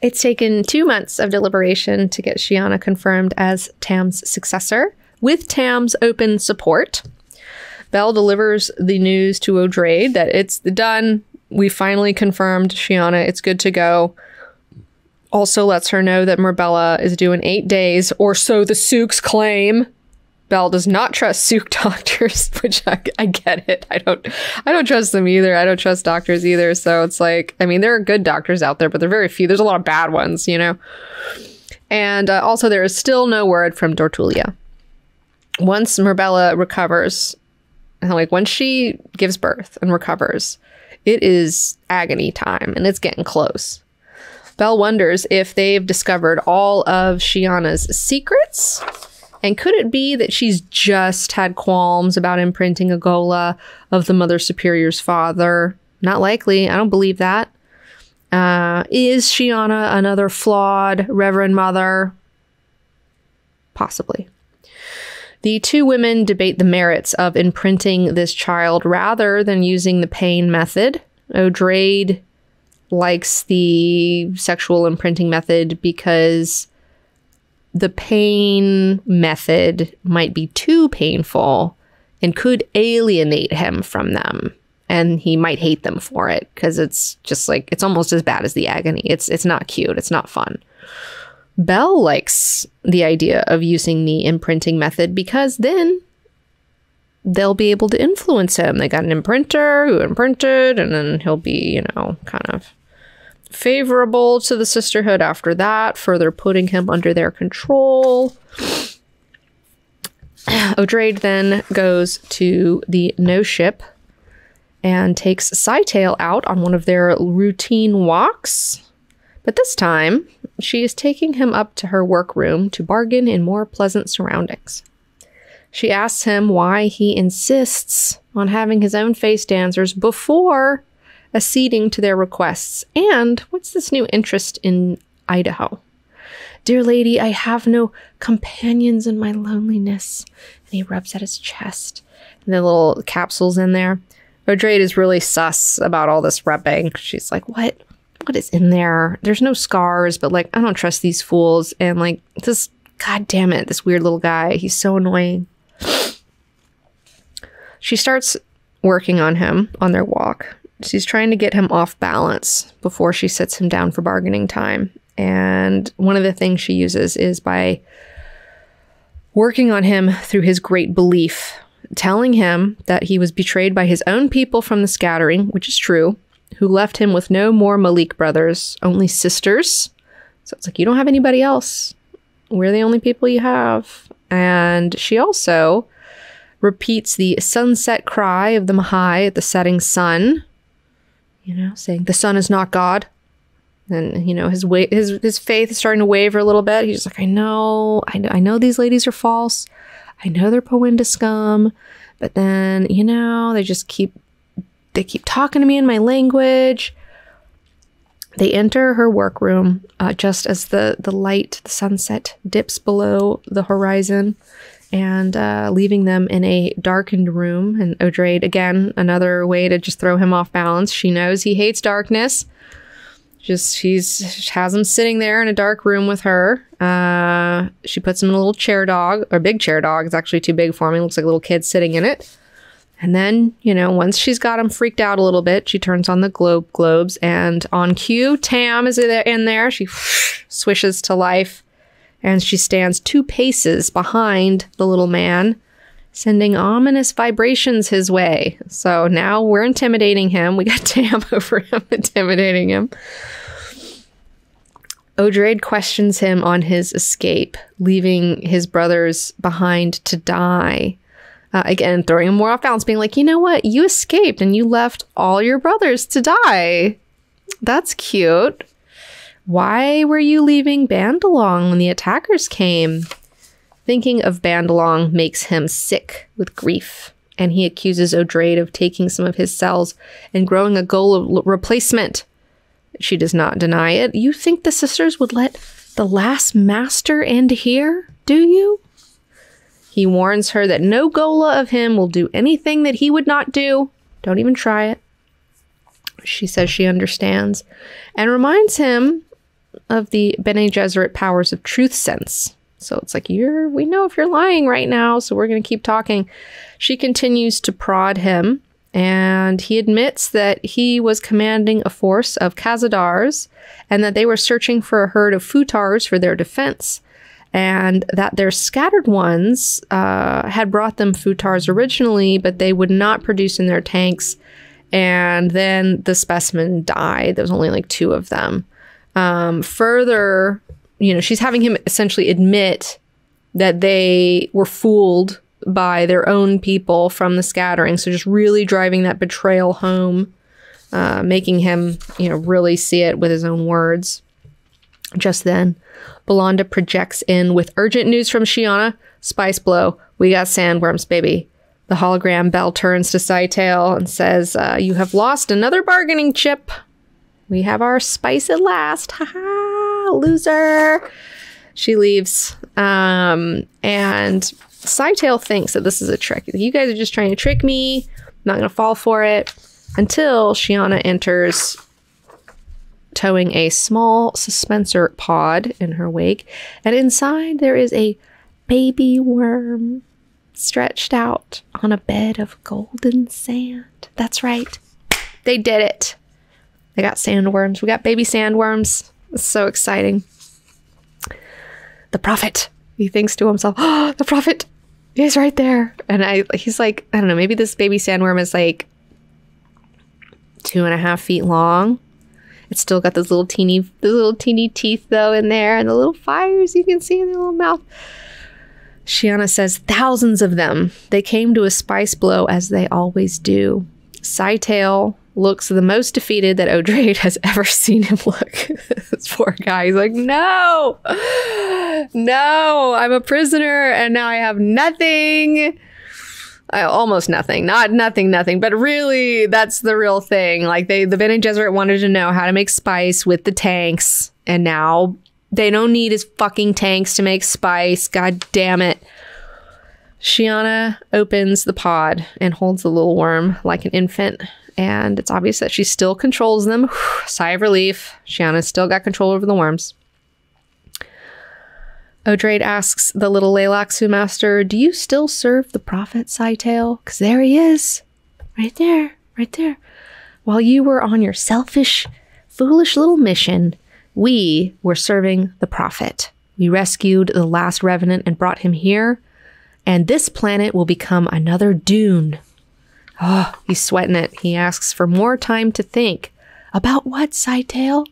It's taken two months of deliberation to get Sheeana confirmed as Tam's successor, with Tam's open support. Bel delivers the news to Odrade that it's done. We finally confirmed Sheeana. It's good to go. Also lets her know that Murbella is doing eight days, or so the Suks claim. Bel does not trust Suk doctors, which I, I, get it. I don't, I don't trust them either. I don't trust doctors either. So it's like, I mean, there are good doctors out there, but they're very few. There's a lot of bad ones, you know. And uh, also, there is still no word from Dortujla. Once Murbella recovers, and like when she gives birth and recovers, it is agony time and it's getting close. Bel wonders if they've discovered all of Sheeana's secrets. And could it be that she's just had qualms about imprinting a ghola of the Mother Superior's father? Not likely. I don't believe that. Uh, is Sheeana another flawed Reverend Mother? Possibly. The two women debate the merits of imprinting this child rather than using the pain method. Odrade likes the sexual imprinting method because the pain method might be too painful and could alienate him from them. And he might hate them for it because it's just like it's almost as bad as the agony. It's it's not cute. It's not fun. Bel likes the idea of using the imprinting method because then they'll be able to influence him. They got an imprinter who imprinted and then he'll be you know kind of favorable to the sisterhood after that further putting him under their control Odrade then goes to the no ship and takes Scytale out on one of their routine walks. But this time, she is taking him up to her workroom to bargain in more pleasant surroundings. She asks him why he insists on having his own face dancers before acceding to their requests, and what's this new interest in Idaho? Dear lady, I have no companions in my loneliness. And he rubs at his chest. And the little capsules in there. Odrade is really sus about all this repping. She's like, what? What is in there? There's no scars, but like, I don't trust these fools. And like, this, god damn it, this weird little guy. He's so annoying. She starts working on him on their walk. She's trying to get him off balance before she sits him down for bargaining time. And one of the things she uses is by working on him through his great belief, telling him that he was betrayed by his own people from the scattering, which is true, who left him with no more Malik brothers, only sisters. So it's like, you don't have anybody else. We're the only people you have. And she also repeats the sunset cry of the Mahai at the setting sun, you know, saying, The sun is not God. And you know his wa- his his faith is starting to waver a little bit. He's like, I know, I, I know these ladies are false. I know they're Powinda scum, but then you know they just keep they keep talking to me in my language. They enter her workroom uh, just as the the light, the sunset dips below the horizon, and uh, leaving them in a darkened room. And Odrade again, another way to just throw him off balance. She knows he hates darkness just she's she has him sitting there in a dark room with her. Uh, she puts him in a little chair dog or big chair dog. It's actually too big for me. Looks like a little kid sitting in it. And then, you know, once she's got him freaked out a little bit, she turns on the globe globes and on cue, Tam is in there. She swishes to life and she stands two paces behind the little man, sending ominous vibrations his way. So now we're intimidating him. We got Tam over him, intimidating him. Odrade questions him on his escape, leaving his brothers behind to die. Uh, again, throwing him more off balance, being like, you know what? You escaped and you left all your brothers to die. That's cute. Why were you leaving Bandalong when the attackers came? Thinking of Bandalong makes him sick with grief, and he accuses Odrade of taking some of his cells and growing a ghola replacement she does not deny it. You think the sisters would let the last master end here, do you? He warns her that no Ghola of him will do anything that he would not do. Don't even try it. She says she understands and reminds him of the Bene Gesserit powers of truth sense. So it's like, you're, we know if you're lying right now, so we're going to keep talking. She continues to prod him and he admits that he was commanding a force of Khazadars and that they were searching for a herd of Futars for their defense, and that their scattered ones uh, had brought them Futars originally, but they would not produce in their tanks. And then the specimen died. There was only like two of them. Um, further, you know, she's having him essentially admit that they were fooled by their own people from the scattering. So just really driving that betrayal home, uh, making him, you know, really see it with his own words. Just then, Bellonda projects in with urgent news from Sheeana. Spice blow. We got sandworms, baby. The hologram bell turns to Scytale and says, uh, You have lost another bargaining chip. We have our spice at last. Ha ha, loser. She leaves. Um, and Scytale thinks that this is a trick. You guys are just trying to trick me. I'm not going to fall for it until Sheeana enters towing a small suspensor pod in her wake, and inside there is a baby worm stretched out on a bed of golden sand. That's right. They did it. They got sandworms. We got baby sandworms. It's so exciting. The prophet. He thinks to himself, "Oh, the prophet is right there." And I, he's like, I don't know. Maybe this baby sandworm is like two and a half feet long. It's still got those little teeny, those little teeny teeth though in there, and the little fires you can see in their little mouth. Sheeana says thousands of them. They came to a spice blow as they always do. Scytale looks the most defeated that Odrade has ever seen him look. this poor guy. He's like, no, no, I'm a prisoner and now I have nothing. I, almost nothing, not nothing, nothing, but really that's the real thing. Like they, the Bene Gesserit wanted to know how to make spice with the tanks and now they don't need his fucking tanks to make spice. God damn it. Sheeana opens the pod and holds the little worm like an infant and it's obvious that she still controls them. Sigh of relief. Sheeana's still got control over the worms. Odrade asks the little Tleilaxu master, Do you still serve the prophet, Scytale? Because there he is. Right there. Right there. While you were on your selfish, foolish little mission, we were serving the prophet. We rescued the last revenant and brought him here, and this planet will become another dune Oh, he's sweating it. He asks for more time to think. About what, Scytale?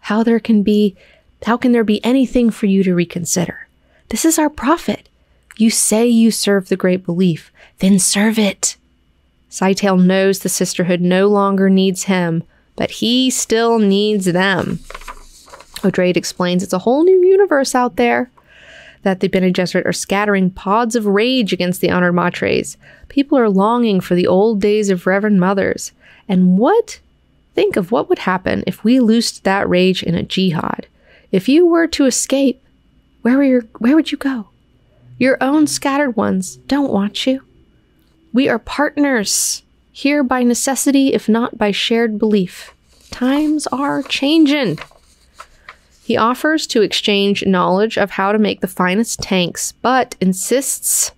How there can be how can there be anything for you to reconsider? This is our prophet. You say you serve the great belief, then serve it. Scytale knows the sisterhood no longer needs him, but he still needs them. Odrade explains it's a whole new universe out there that the Bene Gesserit are scattering pods of rage against the honored matres. People are longing for the old days of Reverend Mothers. And what? Think of what would happen if we loosed that rage in a jihad. If you were to escape, where, were your, where would you go? Your own scattered ones don't want you. We are partners, here by necessity, if not by shared belief. Times are changing. He offers to exchange knowledge of how to make the finest tanks, but insists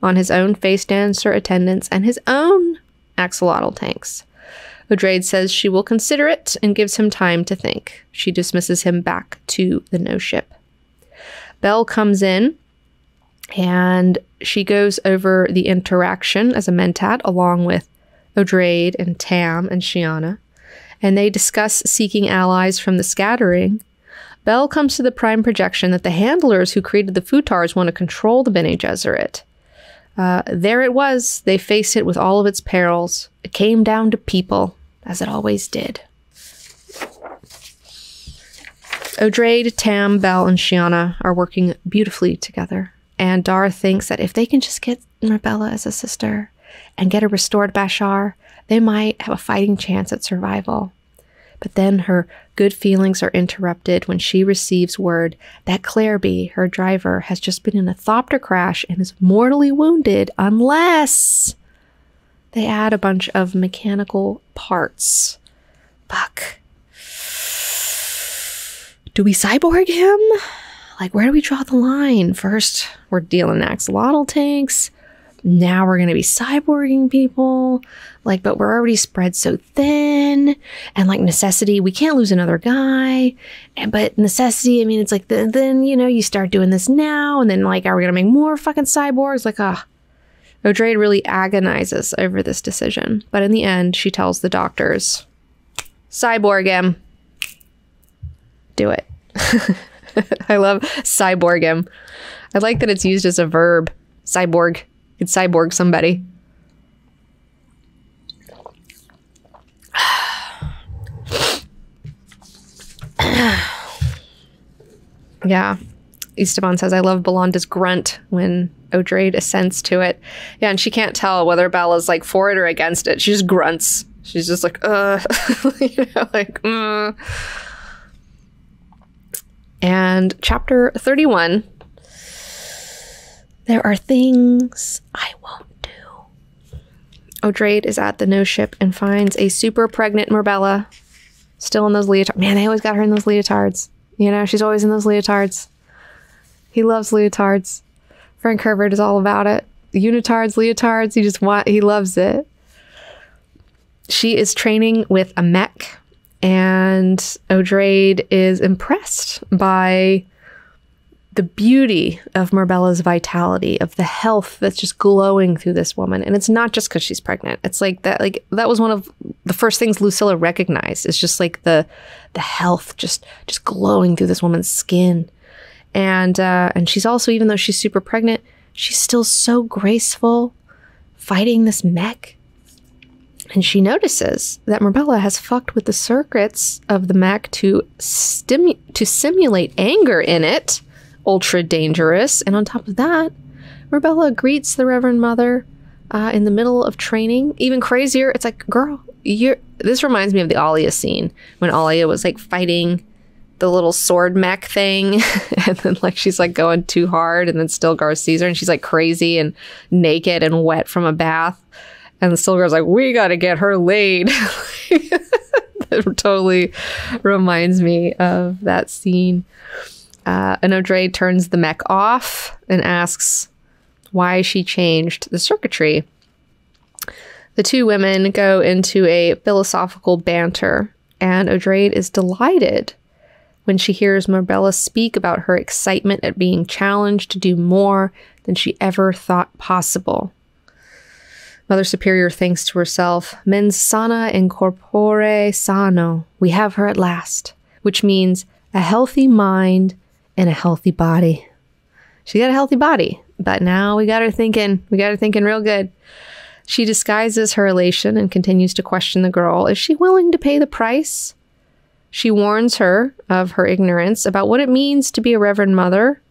on his own face dancer attendants and his own axolotl tanks. Odrade says she will consider it and gives him time to think. She dismisses him back to the no ship. Bel comes in and she goes over the interaction as a mentat along with Odrade and Tam and Sheeana, and they discuss seeking allies from the scattering Bel comes to the prime projection that the handlers who created the futars want to control the Bene Gesserit. Uh, there it was. They faced it with all of its perils. It came down to people, as it always did. Odrade, Tam, Bel, and Sheeana are working beautifully together. And Dara thinks that if they can just get Murbella as a sister and get a restored Bashar, they might have a fighting chance at survival. But then her good feelings are interrupted when she receives word that Clairby, her driver, has just been in a thopter crash and is mortally wounded unless they add a bunch of mechanical parts. Fuck. Do we cyborg him? Like, where do we draw the line? First, we're dealing axolotl tanks now we're going to be cyborging people. Like, but we're already spread so thin. And like necessity, we can't lose another guy. And, but necessity, I mean, it's like, then, then, you know, you start doing this now. And then, like, are we going to make more fucking cyborgs? Like, ah. Odrade really agonizes over this decision. But in the end, she tells the doctors, cyborg him. Do it. I love cyborg him. I like that it's used as a verb. Cyborg could cyborg somebody. yeah. Esteban says, I love Bellonda's grunt when Odrade assents to it. Yeah, and she can't tell whether Bella's like for it or against it. She just grunts. She's just like, uh, you know, like, mm. And chapter 31 there are things I won't do. Odrade is at the no ship and finds a super pregnant Murbella. Still in those leotards. Man, they always got her in those leotards. You know, she's always in those leotards. He loves leotards. Frank Herbert is all about it. Unitards, leotards, he just want he loves it. She is training with a mech, and Odrade is impressed by the beauty of Murbella's vitality, of the health that's just glowing through this woman. And it's not just because she's pregnant. It's like that like that was one of the first things Lucilla recognized. It's just like the the health just just glowing through this woman's skin. And uh and she's also, even though she's super pregnant, she's still so graceful fighting this mech. And she notices that Murbella has fucked with the circuits of the mech to stimu- to simulate anger in it ultra dangerous. And on top of that, Murbella greets the Reverend Mother uh, in the middle of training. Even crazier, it's like, girl, you're. This reminds me of the Alia scene when Alia was like fighting the little sword mech thing, and then like she's like going too hard, and then Stilgar sees her, and she's like crazy and naked and wet from a bath, and Stilgar's like, "We got to get her laid." it totally reminds me of that scene. Uh, Anodre turns the mech off and asks why she changed the circuitry. The two women go into a philosophical banter, and Odrade is delighted when she hears Murbella speak about her excitement at being challenged to do more than she ever thought possible. Mother Superior thinks to herself, Mens sana in corpore sano. We have her at last, which means a healthy mind in a healthy body. She got a healthy body, but now we got her thinking, we got her thinking real good. She disguises her elation and continues to question the girl. Is she willing to pay the price? She warns her of her ignorance about what it means to be a Reverend Mother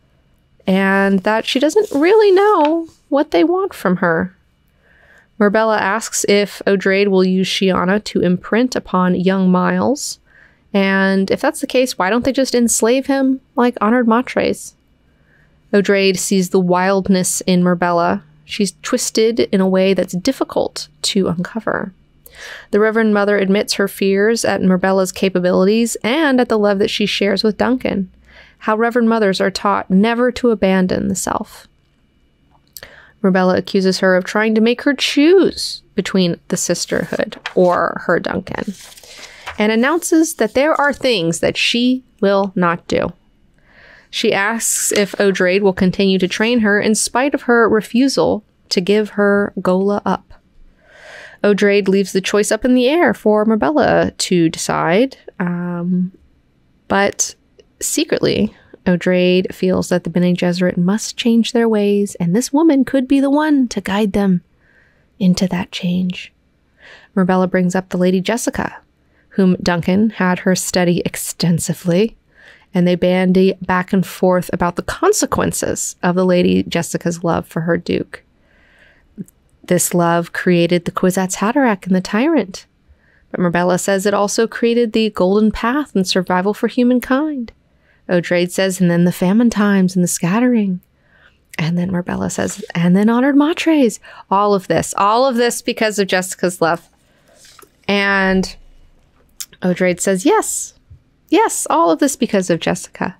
and that she doesn't really know what they want from her. Murbella asks if Odrade will use Sheeana to imprint upon young Miles and if that's the case, why don't they just enslave him like honored matres? Odrade sees the wildness in Murbella. She's twisted in a way that's difficult to uncover. The Reverend Mother admits her fears at Murbella's capabilities and at the love that she shares with Duncan. How Reverend Mothers are taught never to abandon the self. Murbella accuses her of trying to make her choose between the sisterhood or her Duncan and announces that there are things that she will not do. She asks if Odrade will continue to train her in spite of her refusal to give her ghola up. Odrade leaves the choice up in the air for Murbella to decide, um, but secretly, Odrade feels that the Bene Gesserit must change their ways, and this woman could be the one to guide them into that change. Murbella brings up the Lady Jessica, whom Duncan had her study extensively, and they bandy back and forth about the consequences of the Lady Jessica's love for her Duke. This love created the Kwisatz Haderach and the Tyrant. But Murbella says it also created the Golden Path and survival for humankind. Odrade says, and then the famine times and the scattering. And then Murbella says, and then honored matres. All of this, all of this because of Jessica's love. And Odrade says, Yes, yes, all of this because of Jessica.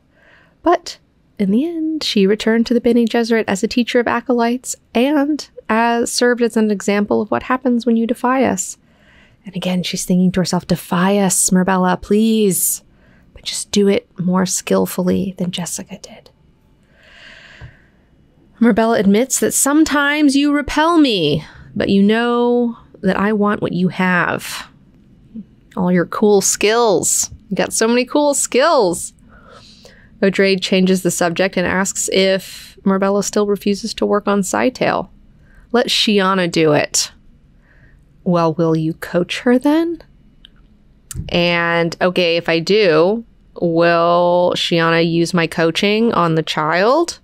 But in the end, she returned to the Bene Gesserit as a teacher of acolytes and as served as an example of what happens when you defy us. And again, she's thinking to herself, Defy us, Murbella, please. But just do it more skillfully than Jessica did. Murbella admits that sometimes you repel me, but you know that I want what you have all your cool skills. You got so many cool skills. Odrade changes the subject and asks if Murbella still refuses to work on Scytale. Let Sheeana do it. Well, will you coach her then? And okay, if I do, will Sheeana use my coaching on the child?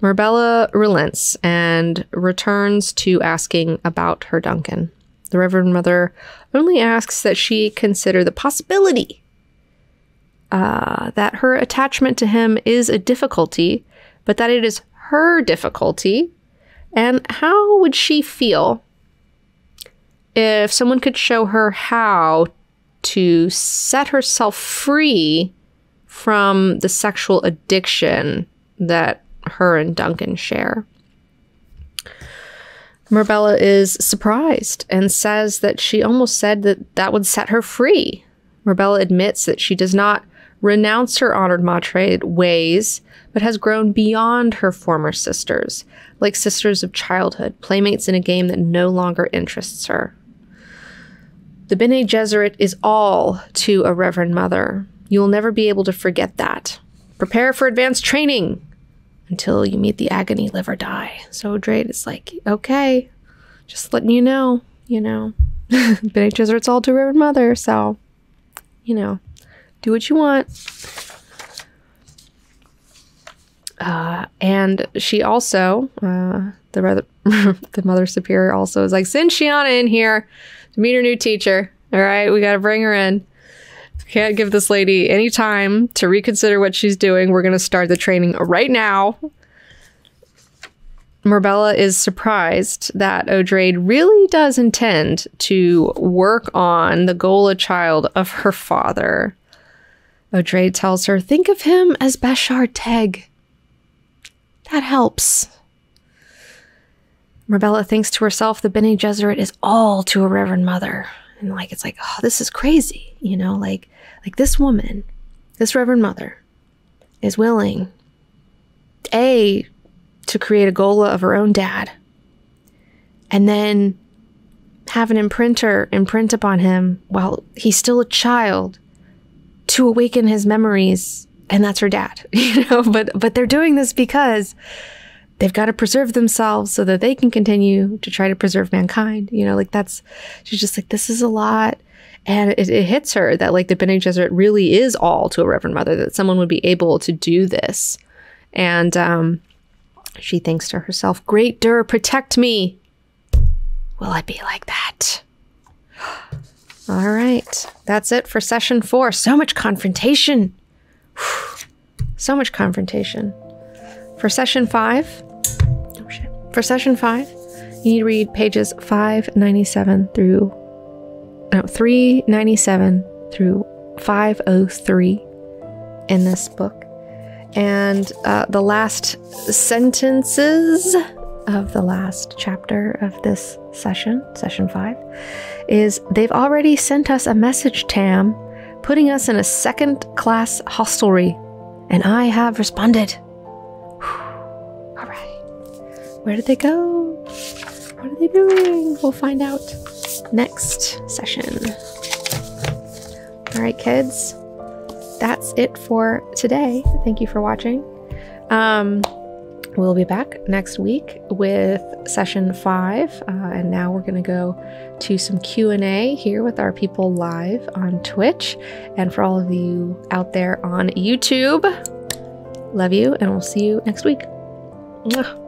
Murbella relents and returns to asking about her Duncan. The Reverend Mother only asks that she consider the possibility uh, that her attachment to him is a difficulty, but that it is her difficulty. And how would she feel if someone could show her how to set herself free from the sexual addiction that her and Duncan share. Murbella is surprised and says that she almost said that that would set her free. Murbella admits that she does not renounce her honored matre ways, but has grown beyond her former sisters, like sisters of childhood, playmates in a game that no longer interests her. The Bene Gesserit is all to a Reverend Mother. You will never be able to forget that. Prepare for advanced training until you meet the agony, live or die. So Drade is like, okay, just letting you know, you know. Bene Gesserit's all to Reverend Mother, so, you know, do what you want. Uh, and she also, uh, the rather, the mother superior also is like, send Sheeana in here to meet her new teacher. All right, we got to bring her in. Can't give this lady any time to reconsider what she's doing. We're going to start the training right now. Murbella is surprised that Odrade really does intend to work on the ghola child of her father. Odrade tells her, Think of him as Bashar Teg. That helps. Murbella thinks to herself, the Bene Gesserit is all to a Reverend Mother. And like it's like, oh, this is crazy, you know, like like this woman, this Reverend Mother, is willing A to create a ghola of her own dad, and then have an imprinter imprint upon him while he's still a child to awaken his memories and that's her dad you know? But but they're doing this because they've got to preserve themselves so that they can continue to try to preserve mankind you know? Like that's she's just like this is a lot and it, it hits her that like the Bene Gesserit really is all to a Reverend Mother that someone would be able to do this and um she thinks to herself great Dur protect me will I be like that all right. That's it for session four. So much confrontation. so much confrontation. For session five, oh shit. For session five, you need to read pages 597 through, no, 397 through 503 in this book. And uh, the last sentences of the last chapter of this session, session five, is they've already sent us a message, Tam, putting us in a second class hostelry, and I have responded. All right. Where did they go? What are they doing? We'll find out next session. All right, kids. That's it for today. Thank you for watching. Um, We'll be back next week with session five, uh, and now we're going to go to some Q and A here with our people live on Twitch, and for all of you out there on YouTube. Love you, and we'll see you next week. Mwah.